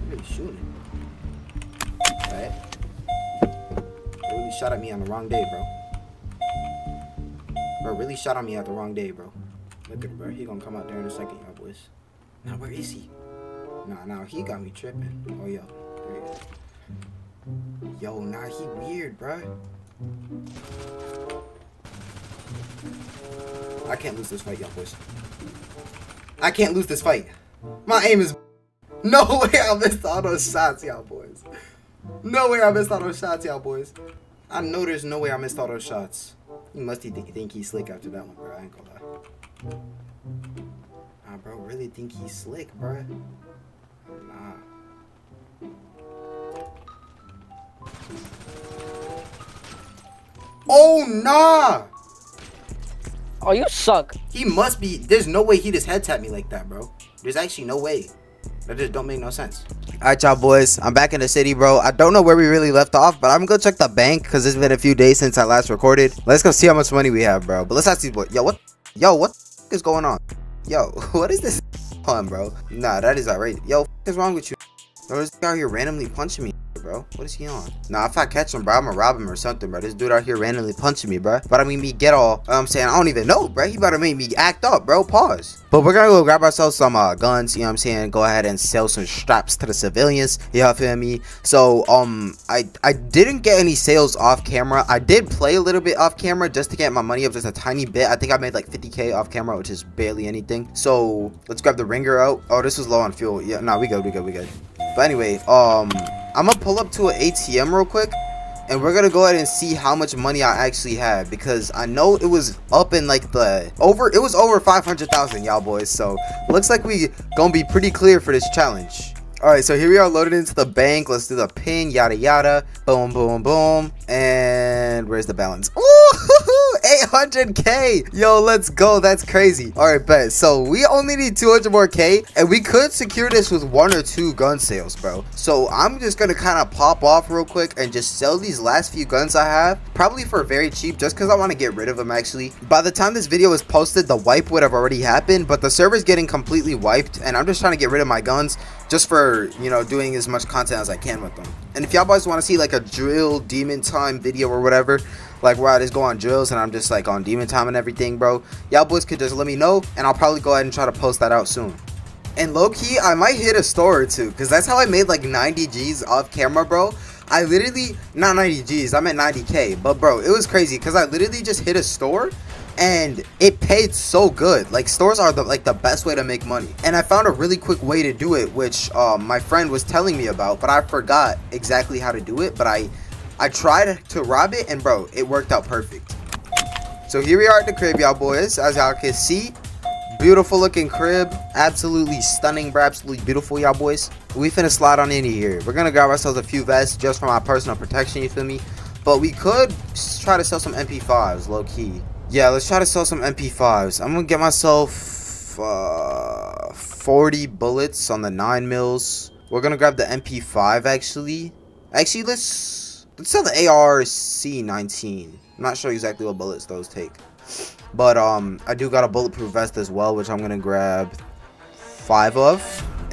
He really shooting. Right? He really shot at me on the wrong day, bro. Bro, really shot on me at the wrong day, bro. Look at him, bro. He gonna come out there in a second, y'all boys. Now, where is he? Nah, nah, he got me tripping. Oh, yo. There he is. Yo, nah, he weird, bro. I can't lose this fight, y'all boys. I can't lose this fight. My aim is. [LAUGHS] No way I missed all those shots, y'all boys. No way I missed all those shots, y'all boys. I know there's no way I missed all those shots. You must think, think he's slick after that one, bro. I ain't gonna lie. Nah, bro, really think he's slick, bro. Nah. Oh, nah! Oh, you suck. He must be. There's no way he just head tapped me like that, bro. There's actually no way. That just don't make no sense. Alright, y'all boys. I'm back in the city, bro. I don't know where we really left off, but I'm gonna go check the bank because it's been a few days since I last recorded. Let's go see how much money we have, bro. But let's ask these boys. Yo, what? Yo, what is going on? Yo, [LAUGHS] what is this [LAUGHS] on, bro? Nah, that is outrageous. Yo, what is wrong with you? Bro, this guy out here randomly punching me, bro. What is he on? Nah, if I catch him, bro, I'm gonna rob him or something, bro. This dude out here randomly punching me, bro. But I mean, me get all. I'm saying I don't even know, bro. He better make me act up, bro. Pause. But we're gonna go grab ourselves some uh, guns. You know what I'm saying? Go ahead and sell some straps to the civilians. You know, feel me? So um, I I didn't get any sales off camera. I did play a little bit off camera just to get my money up just a tiny bit. I think I made like 50k off camera, which is barely anything. So let's grab the ringer out. Oh, this was low on fuel. Yeah, no, we good, we good, we good. But anyway, um, I'm gonna pull up to an ATM real quick, and we're gonna go ahead and see how much money I actually had because I know it was up in like the over. It was over 500,000, y'all boys. So looks like we gonna be pretty clear for this challenge. All right, so here we are loaded into the bank. Let's do the pin, yada yada, boom, boom, boom, and where's the balance? Ooh, [LAUGHS] 800k. Yo, let's go. That's crazy. All right, bet. So we only need 200 more k, and we could secure this with one or two gun sales, bro. So I'm just gonna kind of pop off real quick and just sell these last few guns I have, probably for very cheap, just because I want to get rid of them. Actually, by the time this video is posted, the wipe would have already happened, but the server's getting completely wiped, and I'm just trying to get rid of my guns just for you know doing as much content as I can with them. And if y'all boys want to see like a drill demon time video or whatever, like where I just go on drills and I'm just like on demon time and everything, bro, y'all boys could just let me know, and I'll probably go ahead and try to post that out soon. And low key, I might hit a store or two, cause that's how I made like 90 G's off camera, bro. I literally not 90 G's, I meant 90k, but bro, it was crazy, cause I literally just hit a store and it paid so good like stores are the like the best way to make money and i found a really quick way to do it which um, my friend was telling me about but i forgot exactly how to do it but i i tried to rob it and bro it worked out perfect so here we are at the crib y'all boys as y'all can see beautiful looking crib absolutely stunning bro absolutely beautiful y'all boys we finna slide on into here we're gonna grab ourselves a few vests just for my personal protection you feel me But we could try to sell some MP5s, low key. Yeah, let's try to sell some MP5s. I'm gonna get myself uh, 40 bullets on the 9 mils. We're gonna grab the MP5 actually. Actually, let's let's sell the ARC-19. I'm not sure exactly what bullets those take. But um, I do got a bulletproof vest as well, which I'm gonna grab five of.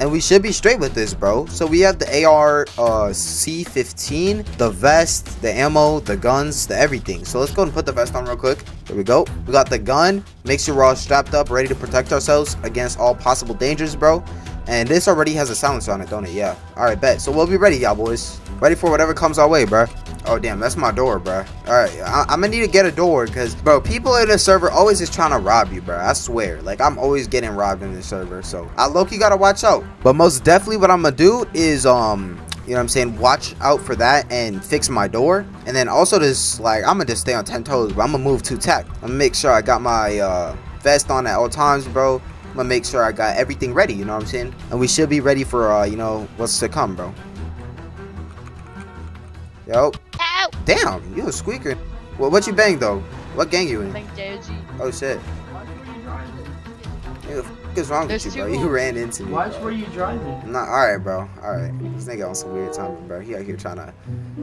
And we should be straight with this, bro. So we have the AR uh, C15, the vest, the ammo, the guns, the everything. So let's go and put the vest on real quick. Here we go. We got the gun. Make sure we're all strapped up, ready to protect ourselves against all possible dangers, bro. And this already has a silencer on it, don't it? Yeah. All right, bet. So we'll be ready, y'all boys. Ready for whatever comes our way, bro. Oh, damn. That's my door, bro. All right. I am to need to get a door because, bro, people in the server always just trying to rob you, bro. I swear. Like, I'm always getting robbed in the server. So I low-key got to watch out. But most definitely what I'm to do is, um, you know what I'm saying? Watch out for that and fix my door. And then also just, like, I'm going to just stay on 10 toes, but I'm going to move to tech. I'm going to make sure I got my uh, vest on at all times, bro. I'm gonna make sure I got everything ready, you know what I'm saying? And we should be ready for, uh, you know, what's to come, bro. Yo. Ow! Damn, you a squeaker. Well, what you bang, though? What gang you in? Thank JOG. Oh, shit. What the f is wrong There's with you, bro? two You ran into me. Watch where you driving. Nah, alright, bro. Alright. This nigga on some weird time, bro. He out here trying to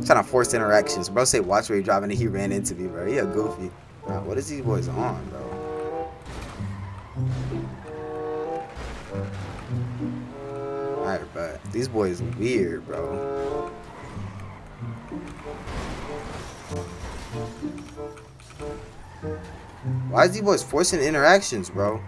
trying to force interactions. Bro say watch where you driving and he ran into me, bro. He a goofy. Nah, what is these boys on, bro? Alright, but these boys weird, bro. Why is these boys forcing interactions, bro?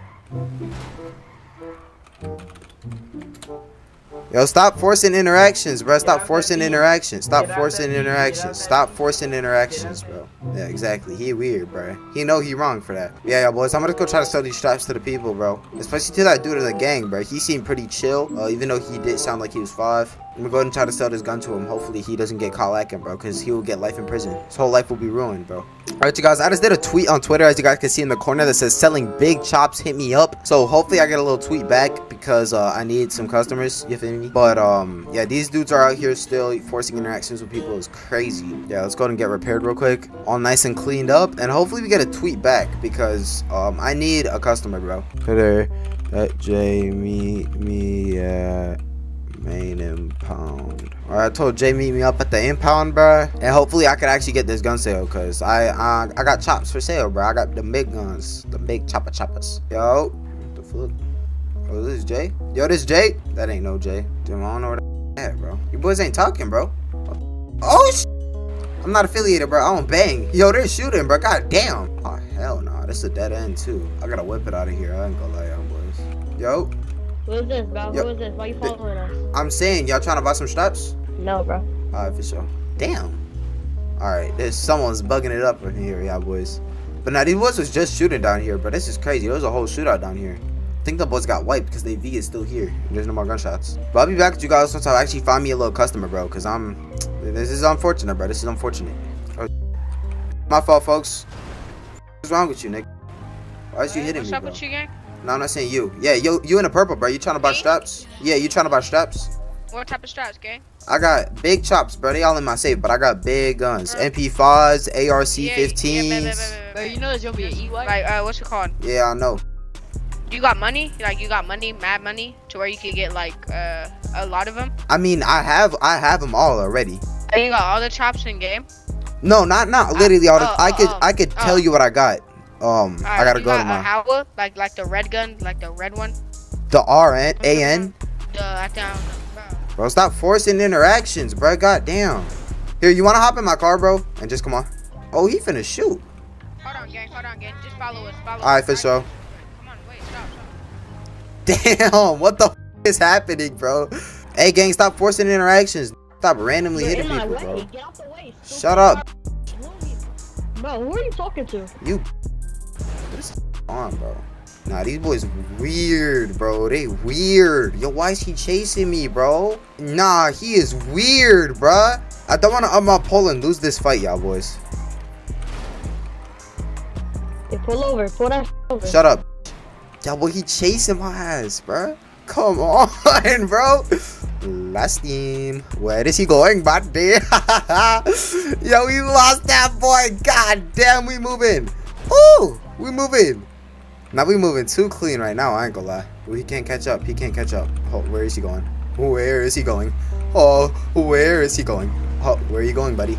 Yo, stop forcing interactions, bro. Stop forcing interactions. Stop forcing interactions. Stop forcing interactions, bro. Yeah, exactly. He weird, bro. He know he wrong for that. Yeah, yeah, boys. I'm gonna go try to sell these straps to the people, bro. Especially to that dude in the gang, bro. He seemed pretty chill, uh, even though he did sound like he was five. I'm gonna go ahead and try to sell this gun to him. Hopefully he doesn't get caught lacking, bro, because he will get life in prison. His whole life will be ruined, bro. Alright, you guys, I just did a tweet on Twitter, as you guys can see in the corner, that says selling big chops, hit me up. So hopefully I get a little tweet back because uh, I need some customers, you feel me? But um, yeah, these dudes are out here still forcing interactions with people is crazy. Yeah, let's go ahead and get repaired real quick. All nice and cleaned up, and hopefully we get a tweet back because um, I need a customer, bro. That J me me at main impound. Alright, I told Jay meet me up at the impound, bruh. And hopefully I could actually get this gun sale because I uh, I got chops for sale, bro. I got the big guns, the big chopper choppers. Yo, what the fuck? Oh, this is Jay? Yo, this Jay? That ain't no Jay. Damn, I don't know where that at, bro. You boys ain't talking, bro. Oh, sh I'm not affiliated, bro. I don't bang. Yo, they're shooting, bro. God damn. Oh, hell no. Nah. This is a dead end, too. I gotta whip it out of here. I ain't gonna lie, y'all boys. Yo, Who is this, bro? Yep. Who is this? Why you following us? I'm saying, y'all trying to buy some straps? No, bro. Alright, for sure. Damn. Alright, there's someone's bugging it up in here, y'all boys. But now these boys was just shooting down here, but this is crazy. There was a whole shootout down here. I think the boys got wiped because they V is still here. There's no more gunshots. But I'll be back with you guys once I actually find me a little customer, bro. Because I'm... This is unfortunate, bro. This is unfortunate. Oh, my fault, folks. What's wrong with you, Nick? Why is you hitting What's me, up bro? with you, gang? No, I'm not saying you. Yeah, yo, you in the purple, bro. You trying to buy Me? straps? Yeah, you trying to buy straps? What type of straps, gang? I got big chops, bro. They all in my safe, but I got big guns. MP5s, ARC-15s. Yeah, yeah, Bro, you know there's gonna be an E Like, uh, what's it called? Yeah, I know. You got money? Like, you got money, mad money, to where you could get like uh a lot of them. I mean, I have I have them all already. And you got all the chops in game. No, not not uh, literally all the. oh, I could oh, I could oh. tell you what I got. Um, I gotta you go to got my a Howa, like like the red gun, like the red one. the R N A N. The I think I don't know. Bro. Bro, stop forcing interactions, bro. God damn. Here, you wanna hop in my car, bro, and just come on. Oh, he finna shoot. Hold on, gang. Hold on, gang. Just follow us. Follow All right, for sure. Come on, wait, stop, stop. Damn, [LAUGHS] what the f is happening, bro? Hey, gang, stop forcing interactions. Stop randomly You're hitting people, way. bro. Get out the way. Shut up. Bro, who are you talking to? You. What's on, bro? Nah, these boys weird, bro. They weird. Yo, why is he chasing me, bro? Nah, he is weird, bruh. I don't want to up my pole and lose this fight, y'all boys. Hey, pull over. Pull that [LAUGHS] over. Shut up. Yeah, boy, he chasing my ass, bruh. Come [LAUGHS] on, bro. Last team. Where is he going, buddy? [LAUGHS] Yo, we lost that boy. God damn, we moving. Ooh, we moving. Now we moving too clean right now. I ain't gonna lie. Well, he can't catch up. He can't catch up. Oh, where is he going? Where is he going? Oh, where is he going? Oh, where are you going, buddy?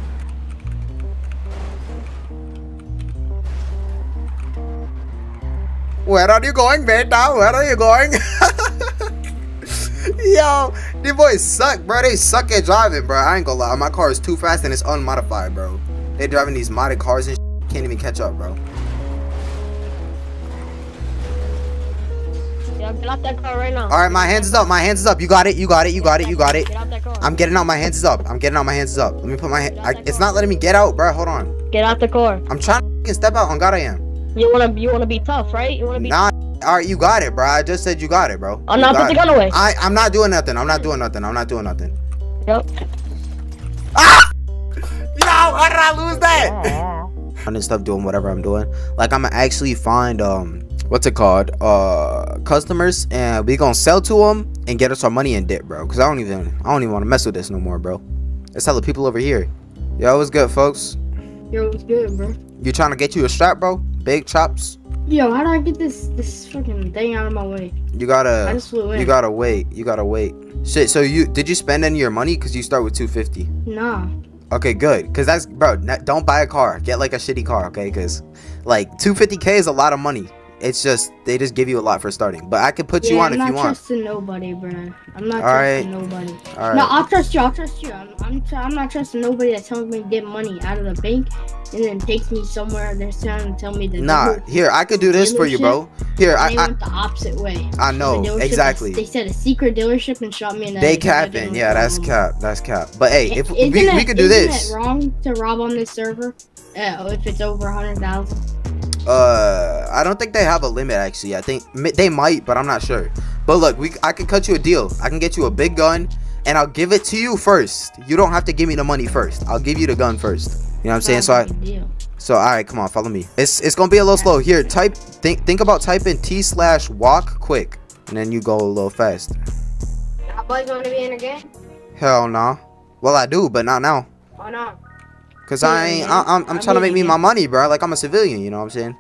Where are you going, beta? Where are you going? [LAUGHS] Yo, these boys suck, bro. They suck at driving, bro. I ain't gonna lie. My car is too fast and it's unmodified, bro. They driving these modded cars and can't even catch up, bro. Yo, get off that car right now. All right, my hands is up. My hands is up. You got it. You got it. You got it. You got it. Get out that car. I'm getting out. My hands is up. I'm getting out. My hands is up. Let me put my. hand. I, it's not letting me get out, bro. Hold on. Get out the car. I'm trying to step out. On God, I am. You wanna you wanna be tough, right? You wanna be. Nah. All right, you got it, bro. I just said you got it, bro. Oh You no, got put the gun away. I. I'm not doing nothing. I'm not doing nothing. I'm not doing nothing. Yep. Ah! Yo, how did I lose that? and [LAUGHS] stuff doing whatever I'm doing. Like I'm gonna actually find um what's it called? Uh customers and we gonna sell to them and get us our money and debt bro. Cause I don't even I don't even want to mess with this no more, bro. Let's tell the people over here. Yo, what's good, folks? Yo, what's good, bro? You trying to get you a strap, bro? Big chops. Yo, how do I get this this fucking thing out of my way? You gotta I just flew in. you gotta wait. You gotta wait. Shit. So you did you spend any of your money? Cause you start with 250. Nah. Okay, good. Cause that's bro. Don't buy a car. Get like a shitty car. Okay, cause like 250k is a lot of money. It's just they just give you a lot for starting. But I could put you on I'm if you want. I'm not trusting nobody, bro. I'm not All right. trusting nobody. All right. No, I'll trust you. I'll trust you. I'm, I'm, I'm not trusting nobody that tells me to get money out of the bank and then takes me somewhere. They're trying to tell me to Nah, here I could do this for you, bro. Here I they I, went the opposite way. I know exactly. They said a secret dealership and shot me in the They head 'cause I capping. Yeah, that's cap. That's cap. But hey, if Isn't we, it- we could do isn't this. it wrong to rob on this server? Uh, if it's over a hundred thousand. Uh, I don't think they have a limit actually. I think they might, but I'm not sure. But look, we I can cut you a deal. I can get you a big gun, and I'll give it to you first. You don't have to give me the money first. I'll give you the gun first. You know what I'm saying? So I, Deal. so all right, come on, follow me. It's it's gonna be a little slow. Here, type think think about typing T slash walk quick, and then you go a little fast. Y'all boys want to be in a game? Hell no. Well, I do, but not now. Or not? Cause I ain't. I, I'm I'm trying to make me my money, bro. Like I'm a civilian. You know what I'm saying?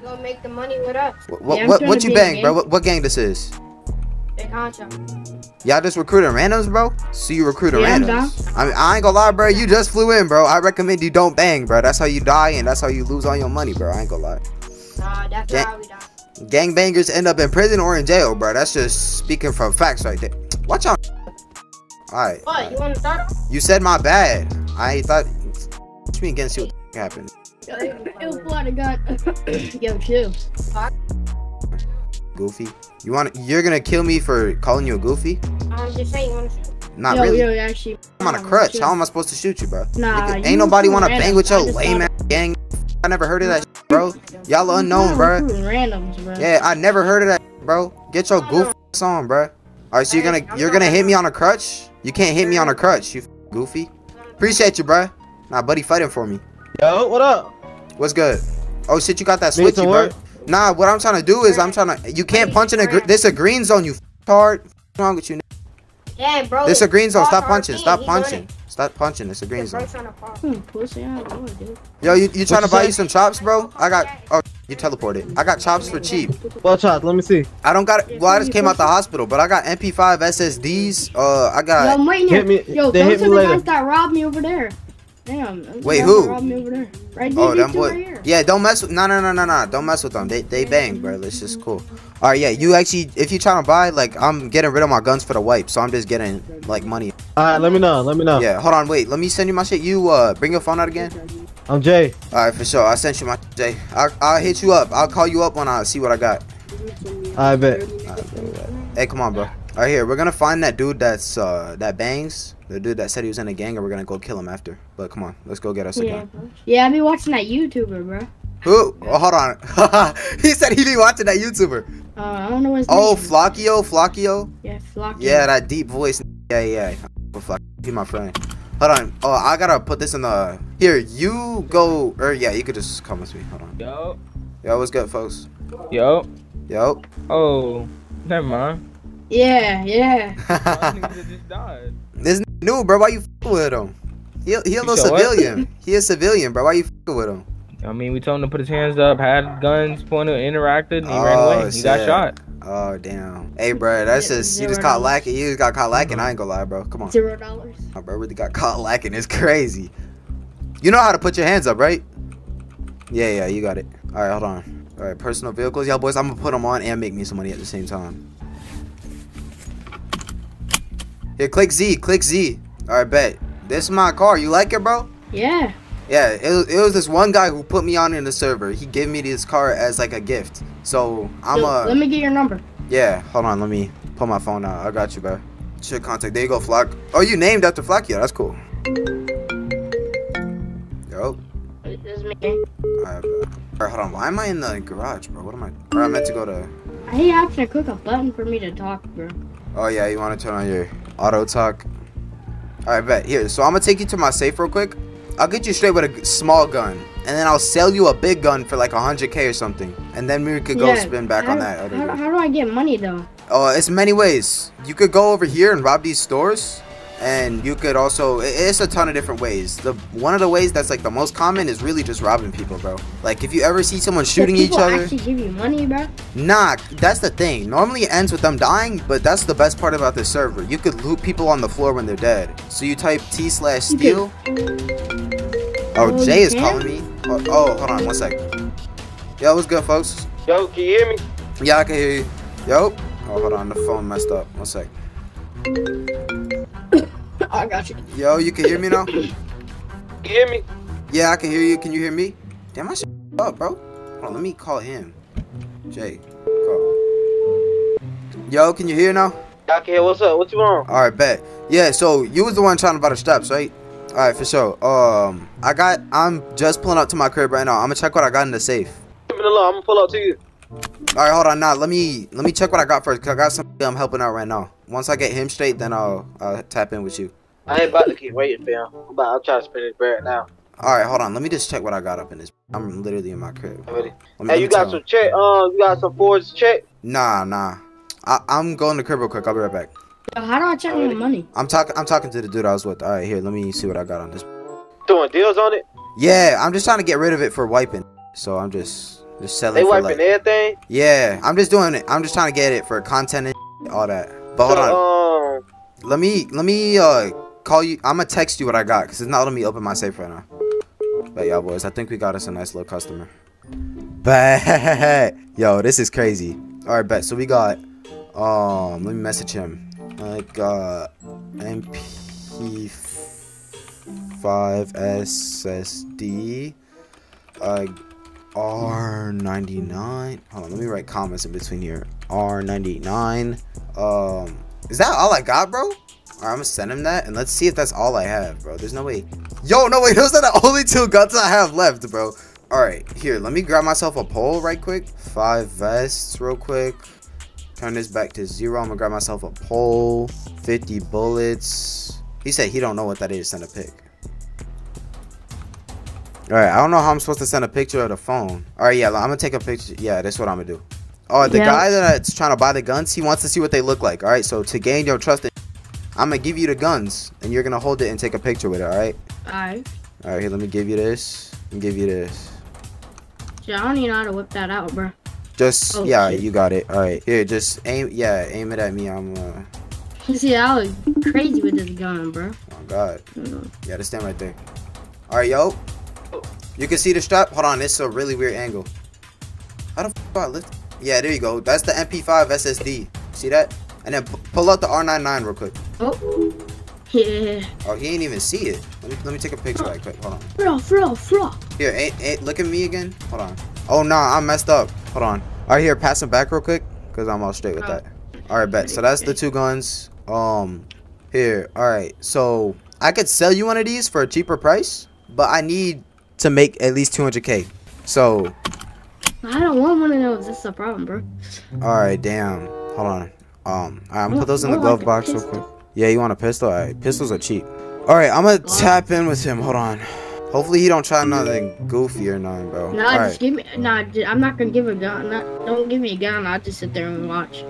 You gonna make the money with us? What what, I'm what, what you bang, bro? What, what gang this is? Y'all just recruiting randoms, bro? So you recruiting Yeah, I'm randoms? I mean, I ain't gonna lie, bro. You just flew in, bro. I recommend you don't bang, bro. That's how you die and that's how you lose all your money, bro. I ain't gonna lie. Nah, that's Yeah. how we done. Gangbangers end up in prison or in jail, bro. That's just speaking from facts right there. Watch out. Alright. What? You wanna start? off? You said my bad. I thought. What you mean against you? What happened? Yo, Florida got. Yo, chill. Goofy. You want? You're gonna kill me for calling you a goofy? I'm just saying, you wanna? Not yo, really. yo, actually. I'm on a crutch. How am I supposed to shoot you, bro? Nah, Nigga, you ain't nobody want to recruiting bang with your randoms. Lame ass gang. I never heard of that, shit, bro. [LAUGHS] Y'all unknown, bro. randoms, bro. Yeah, I never heard of that, bro. Get your goof ass on, bro. All right, so you're gonna you're gonna hit me on a crutch? You can't hit me on a crutch, you goofy. Appreciate you, bro. Nah, buddy, fighting for me. Yo, what up? What's good? Oh shit, you got that Need switchy, bro. work? Nah, what I'm trying to do is I'm trying to. You can't punch in a. Gr- this a green zone, you hard. What's wrong with you? Yeah, bro. This a green zone. Stop punching. Stop punching. Stop punching. It's a green zone. brakes on the car. Hmm, pussy, I don't know, dude. Yo, you, you trying to buy say? you some chops, bro? I got. Oh, you teleported. I got chops for cheap. What chops. Let me see. I don't got. Well, I just came out the hospital, but I got MP5 SSDs. Uh, I Yo, got. I'm waiting here. Hit me- Yo, they those hit are the later. guys that robbed me over there. Damn. those are the Wait, who? that robbed there. Right there, Oh, these them two boy. right. Yeah, don't mess with. No, no, no, no, no. Don't mess with them. They they bang, bro. It's just cool. All right, yeah. You actually, if you trying to buy, like, I'm getting rid of my guns for the wipe, so I'm just getting like money. All right, let me know. Let me know. Yeah. Hold on, wait. Let me send you my shit. You uh, bring your phone out again. I'm Jay. All right, for sure. I sent you my J. I'll, I'll hit you up. I'll call you up when I see what I got. I bet. Hey, come on, bro. All right, here. We're gonna find that dude that's uh that bangs. The dude that said he was in a gang, and we're gonna go kill him after. But come on, let's go get us a Yeah, gun. Yeah, I be watching that YouTuber, bro. Who? Oh, hold on. [LAUGHS] he said he be watching that YouTuber. Uh, I don't know his Oh, name. Flockio, Flockio. Yeah, Flocky. Yeah, that deep voice. Yeah, yeah. With He my friend. Hold on. Oh, I gotta put this in the. Here, you go. Or yeah, you could just come with me. Hold on. Yo, Yo, what's good, folks? yo. Yo. Oh, never mind. Yeah, yeah. [LAUGHS] Just died. this n- new, bro. Why you fucking with him? He he a little civilian. he a civilian, bro. Why you fucking with him? I mean, we told him to put his hands up, had guns pointed, interacted, and he ran Oh, away. He got shot. Oh damn. Hey, bro. That's Zero- just you zero just caught dollars. lacking. You just got caught lacking. I mm-hmm. ain't gonna lie, bro. Come on. Zero dollars. My bro really got caught lacking. It's crazy. You know how to put your hands up, right? Yeah, yeah, you got it. All right, hold on. All right, personal vehicles, y'all boys. I'm gonna put them on and make me some money at the same time. Here, click Z. Click Z. All right, bet. This is my car. You like it, bro? Yeah. Yeah, it was, it was this one guy who put me on in the server. He gave me this car as like a gift. So I'm a Let me get your number. yeah. Hold on, let me pull my phone out. I got you, bro. Shit, contact. There you go, Flock. Oh, you named after Flock? Yeah, that's cool. Yo. This is me. Alright, bro. Alright, hold on. Why am I in the garage, bro? What am I? Alright, I meant to go to. I having to click a button for me to talk, bro. Oh yeah, you want to turn on your auto talk? Alright, bet. Here, so I'm gonna take you to my safe real quick. I'll get you straight with a small gun, and then I'll sell you a big gun for like 100k or something, and then we could go Yeah, spin back how, on that. How, how do I get money though? Oh, it's many ways. You could go over here and rob these stores, and you could also it's a ton of different ways. The one of the ways that's like the most common is really just robbing people, bro. Like if you ever see someone shooting Do each people other. actually give you money, bro? Nah, that's the thing. Normally it ends with them dying, but that's the best part about this server. You could loot people on the floor when they're dead. So you type T slash steal. Oh, Oh, Jay is can? calling me. Oh, oh, hold on one sec. Yo, what's good, folks? Yo, can you hear me? Yeah, I can hear you. Yo. Oh, hold on, the phone messed up. One sec. I got you. Yo, you can hear me now? You hear me? Yeah, I can hear you. Can you hear me? Damn, my shit up, bro. Hold on, let me call him. Jay, call. Yo, can you hear now? I can hear. What's up? What you want? All right, bet. Yeah, so you was the one trying to buy the straps, right? All right, for sure. Um, I got. I'm just pulling up to my crib right now. I'm gonna check what I got in the safe. Give me the law. I'm gonna pull up to you. All right, hold on. Now let me let me check what I got first. Cause I got somebody I'm helping out right now. Once I get him straight, then I'll I'll tap in with you. I ain't about to keep waiting, fam. I'm about. I'm trying to spend this bread now. All right, hold on. Let me just check what I got up in this. I'm literally in my crib. Ready? Let me- Hey, me you got some him. check? Um, you got some forged check? Nah, nah. I, I'm going to crib real quick. I'll be right back. Yo, how do I check my money? I'm talking. I'm talking to the dude I was with. All right, here. Let me see what I got on this. Doing deals on it? Yeah, I'm just trying to get rid of it for wiping. So I'm just just selling. They for wiping like, everything. Yeah, I'm just doing it. I'm just trying to get it for content and all that. But hold on. Um, Let me let me uh call you. I'm gonna text you what I got because it's not letting me open my safe right now. But y'all boys, I think we got us a nice little customer. Bet. [LAUGHS] Yo, this is crazy. All right, bet. So we got. Um, let me message him. I got MP5 SSD. Uh, R99. Hold on, let me write comments in between here. R99. Um, is that all I got, bro? I'm gonna send him that and let's see if that's all I have, bro. There's no way. Yo, no way. [LAUGHS] Those are the only two guns I have left, bro. Alright, here, let me grab myself a pole right quick. Five vests, real quick. Turn this back to zero. I'm gonna grab myself a pole. 50 bullets. He said he don't know what that is. Send a pic. Alright, I don't know how I'm supposed to send a picture of the phone. Alright, yeah, I'm gonna take a picture. Yeah, that's what I'm gonna do. Oh, the Yeah. guy that's trying to buy the guns, he wants to see what they look like. Alright, so to gain your trust, I'm gonna give you the guns, and you're gonna hold it and take a picture with it, alright? Alright. Alright, here, let me give you this. And give you this. Shit, I don't even know how to whip that out, bro. Just, Oh, yeah, shit. you got it. Alright, here, just aim, yeah, aim it at me. I'm, uh, You [LAUGHS] see, I was crazy with this gun, bro. oh god. Mm. Yeah, just stand right there. Alright, yo. You can see the strap? Hold on, it's a really weird angle. How the f do I lift? Yeah, there you go. That's the MP5 SSD. See that? And then pull out the R99 real quick. Oh. Yeah. Oh, he ain't even see it. Let me let me take a picture right quick. Hold on. Here, ain't, ain't, look at me again. Hold on. Oh nah, I'm messed up. Hold on. All right, here, pass him back real quick, cause I'm all straight with Oh. that. All right, bet. So that's the two guns. Um, here. All right. So I could sell you one of these for a cheaper price, but I need to make at least 200k. So, I don't want one of those. That's the problem, bro. all right, damn. Hold on. Um, right, I'm gonna put those in the glove like box real quick. Yeah, you want a pistol? All right, pistols are cheap. All right, I'm gonna tap in with him. Hold on. Hopefully he don't try nothing goofy or nothing, bro. Nah, all just right. give me. Nah, I'm not gonna give a gun. Not, don't give me a gun. I'll just sit there and watch.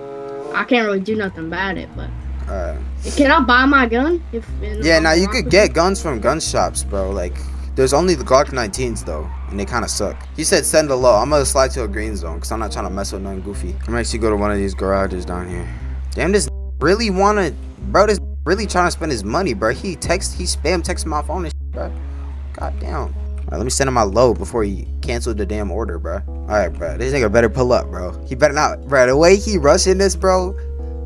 I can't really do nothing about it, but Alright. can I buy my gun? If Yeah, now you could get guns from gun shops, bro. Like, there's only the Glock 19s though, and they kind of suck. He said send a low. I'm gonna slide to a green zone because I'm not trying to mess with nothing goofy. I'm gonna actually go to one of these garages down here. Damn, this really wanna, bro. This really trying to spend his money, bro. He text, he spam text my phone and shit, bro. God damn. All right, let me send him my load before he canceled the damn order, bro. All right, bro. This nigga better pull up, bro. He better not, bro. The way he rushing this, bro.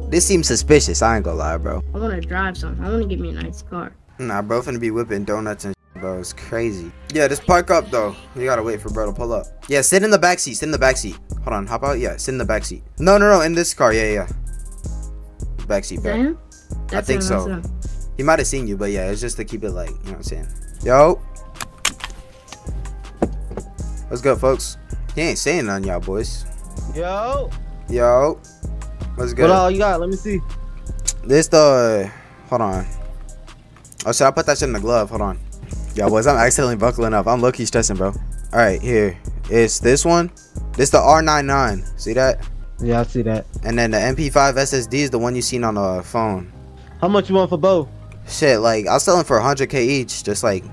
This seems suspicious. I ain't gonna lie, bro. I want to drive something. I want to get me a nice car. Nah, bro, finna be whipping donuts and shit, bro. It's crazy. Yeah, just park up though. You gotta wait for bro to pull up. Yeah, sit in the back seat. Sit in the back seat. Hold on, hop out. Yeah, sit in the back seat. No, no, no, in this car. Yeah, yeah. Back seat, bro. I think so. He might have seen you, but yeah, it's just to keep it like, you know what I'm saying. Yo. What's good, folks? He ain't saying nothing, y'all boys. Yo. Yo. What's good? What all you got? Let me see. This the hold on. Oh should I put that shit in the glove? Hold on. Yo boys, I'm accidentally buckling up. I'm low-key stressing, bro. Alright, here. It's this one. This the R99. See that? Yeah, I see that. And then the MP5 SSD is the one you seen on the phone. How much you want for both? Shit, like I was selling for 100k each, just like,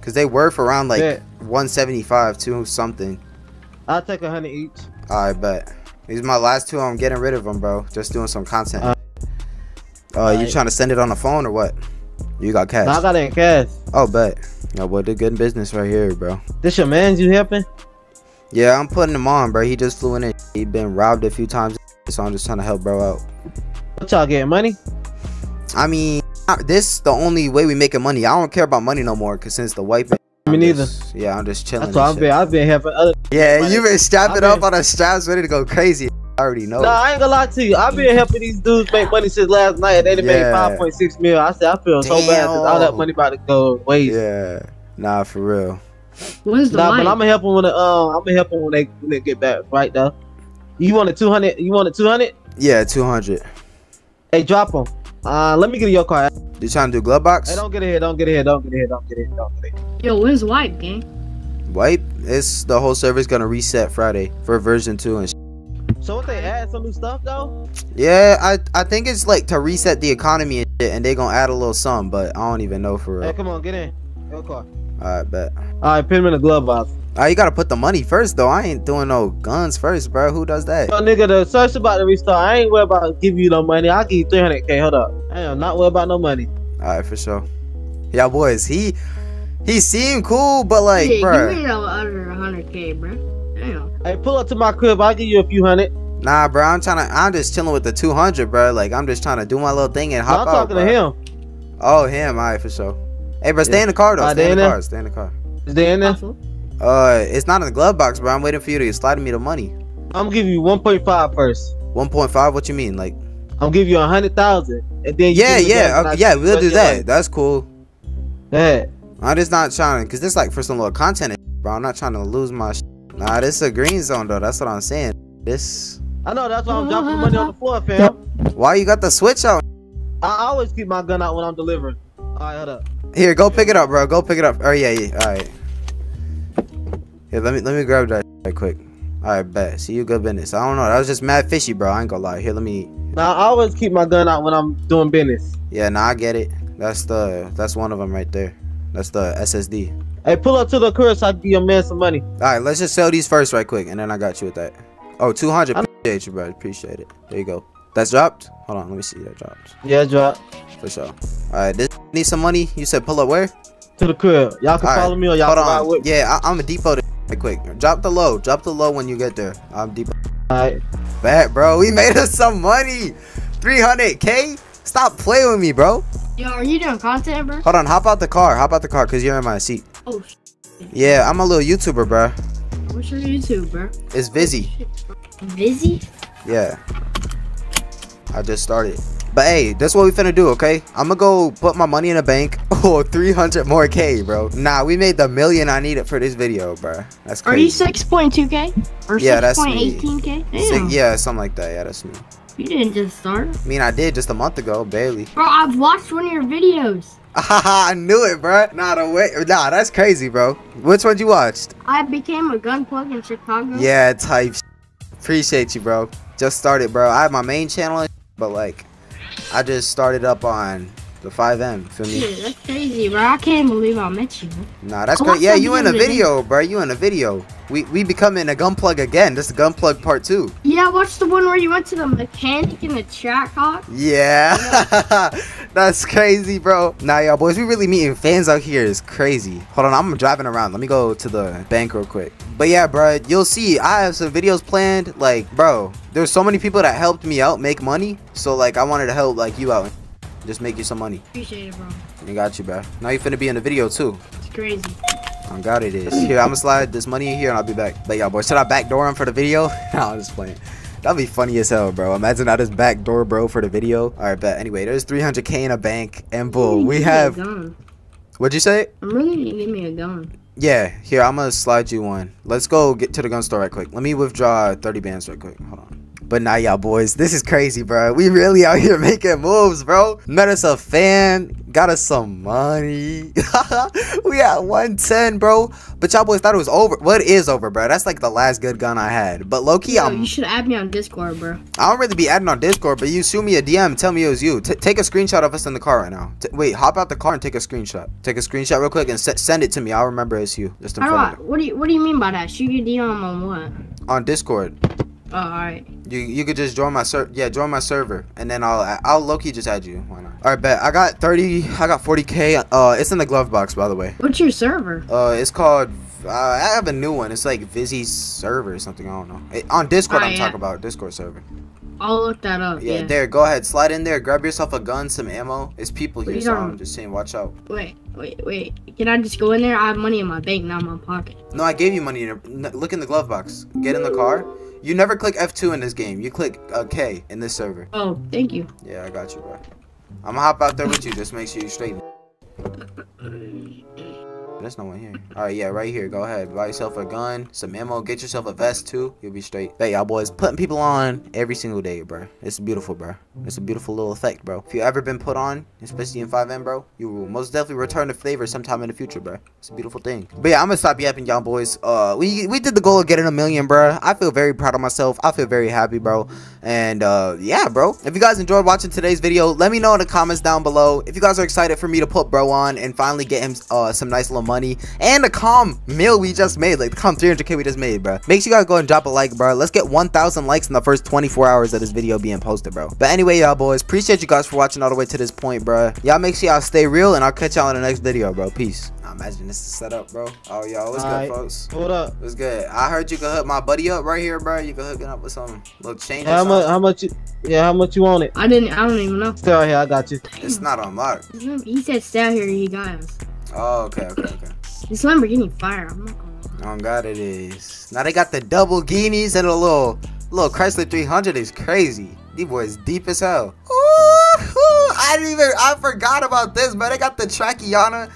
cause they were for around like Bet. 175 to something. I'll take hundred each. I bet. These are my last two. I'm getting rid of them, bro. Just doing some content. Uh, uh, you alright. trying to send it on the phone or what? You got cash? Nah, I got it in cash. Oh, bet. Yo, boy, the good business right here, bro. This your man's you helping? Yeah, I'm putting him on, bro. He just flew in. And He been robbed a few times, so I'm just trying to help bro out. What y'all getting money? I mean, this the only way we making money. I don't care about money no more, cause since the wife. Me neither. just- yeah, I'm just chilling. That's why I've been I've been helping other. Yeah, you been strapping up on the straps, ready to go crazy. I already know. Nah, I ain't gonna lie to you. I've been helping these dudes make money since last night. and They done Yeah. made five point six mil. I said I feel so bad all that money about to go waste. Yeah, nah, for real. When's the Nah, light? but I'm gonna help them when the, um I'm gonna help them when they when they get back right though. You want a two hundred? You want a two hundred? Yeah, 200. Hey, drop them. Uh, let me get in your car. You trying to do glove box? Hey, don't get ahead. Don't get ahead. Don't get ahead. Don't get ahead. Don't get ahead. Yo, when's the wipe, gang? Wipe. It's the whole server's gonna reset Friday for version two and. Sh- So what they add some new stuff though? yeah, I I think it's like to reset the economy and shit, and they gonna add a little sum, but I don't even know for real. Hey, real. come on, get in. Your car. I bet. All right, put him in the glove box. Ah, you gotta put the money first though. I ain't doing no guns first, bro. Who does that? Yo, nigga, the search about to restart. I ain't worried about giving you no money. I'll give you 300k. Hold up. I am not worried about no money. All right, for sure. Yeah, boys. He he seemed cool, but like, yeah, bro. you made it under 100k, bro. Damn. Hey, pull up to my crib. I'll give you a few hundred. Nah, bro. I'm trying to. I'm just chilling with the 200, bro. Like, I'm just trying to do my little thing and No, hop I'm out. talking bro. to him. Oh, him. All right, for sure. Hey, bro, stay Yeah. in the car though. Alright, stay they in the car. Stay in the car. Is they in there? Uh, it's not in the glove box, bro. I'm waiting for you to slide me the money. I'm gonna give you 1.5 first. 1.5. What you mean? Like? I'm gonna give you a hundred thousand, and then you Yeah, give me the yeah, uh, yeah. We'll do that. money. That's cool. Yeah. I'm just not trying, cause this like for some little content, bro. I'm not trying to lose my. Sh- nah, this is a green zone though. That's what I'm saying. This. I know that's why I'm dropping money on the floor, fam. Why you got the switch out? I always keep my gun out when I'm delivering. All right, hold up. Here, go pick it up, bro. Go pick it up. Oh yeah, yeah. All right. Here, let me let me grab that right quick. All right, bet. See you good business. I don't know. That was just mad fishy, bro. I ain't gonna lie. Here, let me. Now I always keep my gun out when I'm doing business. Yeah, nah, I get it. That's the that's one of them right there. That's the SSD. Hey, pull up to the crib so I can give your man some money. All right, let's just sell these first right quick, and then I got you with that. Oh, 200. Appreciate you, bro. Appreciate it. There you go. That's dropped. Hold on, let me see. That dropped Yeah, drop for sure. All right, this need some money. You said pull up where? to the crib. Y'all can All right, follow me or y'all can ride with me. Yeah, I, I'm a depot this right quick. Drop the low. Drop the low when you get there. I'm depot. All right. Bet, bro. We made us some money. 300k. Stop playing with me, bro. Yo, are you doing content, bro? Hold on. Hop out the car. Hop out the car, cause you're in my seat. Oh, sh- Yeah, I'm a little YouTuber, bro. what's your YouTube, bro? It's Vizzy. Busy? Yeah. I just started. But hey, that's what we finna do, okay? I'm gonna go put my money in a bank. [LAUGHS] Oh, 300 more K, bro. Nah, we made the million I needed for this video, bro. That's crazy. Are you 6.2 k Or Yeah, that's me. 6.18k? Six- Damn. yeah, something like that. Yeah, that's me. You didn't just start. I mean, I did just a month ago, barely. Bro, I've watched one of your videos. [LAUGHS] I knew it, bro. Nah, the way, nah, that's crazy, bro. Which one you watched? I became a gun plug in Chicago. Yeah, type. Appreciate you, bro. just started, bro. I have my main channel, but like, I just started up on the FiveM. Feel me? Shit, that's crazy, bro. I can't believe I met you. Nah, that's oh, great. Yeah, you in a video bro. You in a video. We we becoming a gunplug again. This is gunplug part two. Yeah, watch the one where you went to the mechanic in the Trackhawk. Yeah, [LAUGHS] that's crazy, bro. Nah, y'all boys, we really meeting fans out here is crazy. Hold on, I'm driving around. Let me go to the bank real quick. But yeah, bro, you'll see. I have some videos planned. Like, bro, there's so many people that helped me out make money. So like, I wanted to help like you out, just make you some money. Appreciate it, bro. I got you, bro. Now you finna be in the video too. It's crazy. Oh God, it is. Here, I'm gonna slide this money in here and I'll be back. But y'all, boys, should I backdoor him for the video? [LAUGHS] no, I'm just playing. That'd be funny as hell, bro. Imagine I just backdoor bro for the video. All right, bet. Anyway, there's 300k in a bank, and boom, we have. gun. What'd you say? I'm really give me a gun. Yeah, here I'm gonna slide you one. Let's go get to the gun store right quick. Let me withdraw 30 bands right quick. Hold on. But now, y'all boys, this is crazy, bro. We really out here [LAUGHS] making moves, bro. Met us a fan, got us some money. [LAUGHS] we at 110, bro. But y'all boys thought it was over. Well, it is over, bro. That's like the last good gun I had. But low key, Yo, I'm. you should add me on Discord, bro. I don't really be adding on Discord, but you shoot me a DM, tell me it was you. T- take a screenshot of us in the car right now. T- wait, hop out the car and take a screenshot. Take a screenshot real quick and se- send it to me. I'll remember it's you. Just in front of. What do you What do you mean by that? Shoot your DM on what? On Discord. Oh, all right. You you could just join my ser yeah join my server and then I'll I'll low key just add you. Why not? All right, bet I got 30. I got 40k. Uh, it's in the glove box by the way. What's your server? Uh, it's called. Uh, I have a new one. It's like Vizzy's server or something. I don't know. Eh, on Discord, Oh, I'm yeah. talking about Discord server. I'll look that up. Yeah, Yeah. there. Go ahead, slide in there. Grab yourself a gun, some ammo. It's people here, so I'm just saying, watch out. Wait, wait, wait. Can I just go in there? I have money in my bank, not in my pocket. No, I gave you money. In look in the glove box. Get in the car. You never click F2 in this game. You click uh, K in this server. Oh, thank you. Yeah, I got you, bro. I'm gonna hop out there with you. Just make sure you straight. There's no one here. All right, yeah, right here. Go ahead. Buy yourself a gun, some ammo. Get yourself a vest too. You'll be straight. Hey, y'all boys, putting people on every single day, bro. It's beautiful, bro. It's a beautiful little effect, bro. If you ever been put on, especially in FiveM, bro, you will most definitely return the favor sometime in the future, bro. It's a beautiful thing. But yeah, I'm gonna stop yapping, y'all boys. Uh, we we did the goal of getting a million, bro. I feel very proud of myself. I feel very happy, bro. And uh, yeah, bro. If you guys enjoyed watching today's video, let me know in the comments down below. If you guys are excited for me to put bro on and finally get him uh, some nice little money and the calm meal we just made, like the calm 300k we just made, bro. Make sure you guys go and drop a like, bro. Let's get 1,000 likes in the first 24 hours of this video being posted, bro. But anyway, y'all boys, appreciate you guys for watching all the way to this point, bro. Y'all make sure y'all stay real, and I'll catch y'all in the next video, bro. Peace. Nah, imagine this is set up, bro. Oh, y'all, what's Alright. good, folks? Hold up. What's good? I heard you can hook my buddy up right here, bro. You can hook it up with some little change. or How much? How much? You, yeah, how much you want it? I didn't. I don't even know. Stay right here. I got you. It's not unlocked. He said stay out here. He got us. Oh, okay, okay, okay. This Lamborghini fire. I'm not gonna. Oh God, it is. Now they got the double guineas and a little, little Chrysler 300 is crazy. These boys deep as hell. Ooh, ooh, I didn't even, I forgot about this, but they got the Trakiana,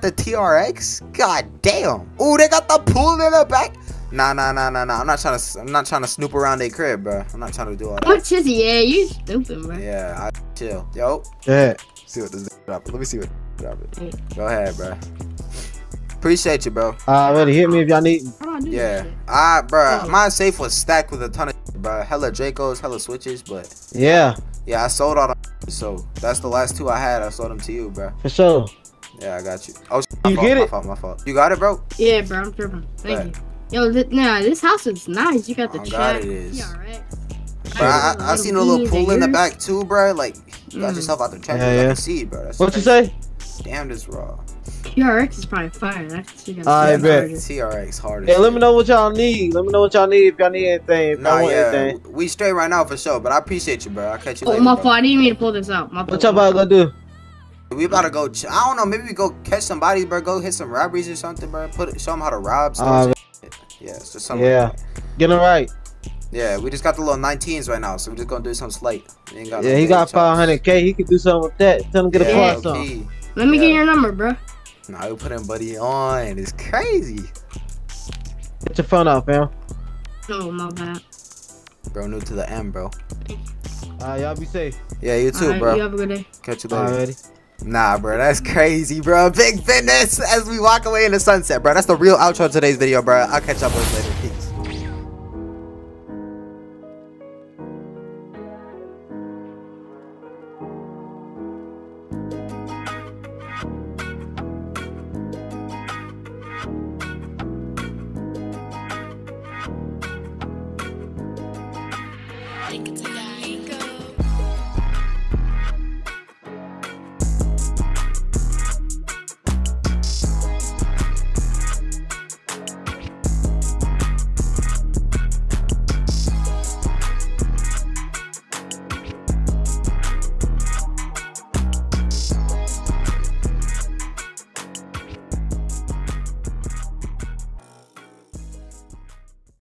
the TRX. God damn. Ooh, they got the pool in the back. Nah, nah, nah, nah, nah. I'm not trying to, I'm not trying to snoop around their crib, bro. I'm not trying to do all that. What is? Yeah, you stupid, bro. Yeah, I chill. Yo, Yeah. see what this drop. Let me see what drop it. Go ahead, bro. Appreciate you, bro. Already hit me if y'all need. How do I do Yeah, this shit? I, bruh, Oh. my safe was stacked with a ton of, shit, bruh. Hella Dracos, hella switches, but Yeah, yeah, I sold all the. So that's the last two I had. I sold them to you, bro. for sure. Yeah, I got you. Oh, shit, my You fault, get my it? fault, my fault. You got it, bro. Yeah, bro. I'm tripping. Thank Bet. you. Yo, th- nah, this house is nice. You got the Oh, chat. God, it is. Yeah, right. Bruh, I, I, I seen a little pool in the back too, bro. Like you got Mm. yourself out the trash. Yeah, Yeah, I can see, bro. That's What you say? Damn, this raw. TRX is probably fire. That's you got I the bet. charger. TRX hard. as Yeah, let me know what y'all need. Let me know what y'all need if y'all need anything. If Nah, want yeah, anything. we straight right now for sure. But I appreciate you, bro. I'll catch you Oh, later. my bro. fault. I didn't mean to pull this out. My What fault. y'all about to do? We about to go. Ch- I don't know. Maybe we go catch somebody, bro. Go hit some robberies or something, bro. Put it, show them how to rob. Stuff. Uh, yeah, it's just something. yeah. Like. Get them right. Yeah, we just got the little 19s right now, so we're just gonna do something slight. We ain't got no Yeah, he got 500k. He could do something with that. Tell him to get a Yeah, part something. Low-key. Let me get your number, bro. Nah, we put him buddy on. It's crazy, Get your phone out, fam. Oh, my bad. bro. New to the M, bro. Alright, y'all be safe. Yeah, you too, Alright, bro. You have a good day. Catch you later. Already. Nah, bro, that's crazy, bro. Big fitness as we walk away in the sunset, bro. That's the real outro of today's video, bro. I'll catch up with you later.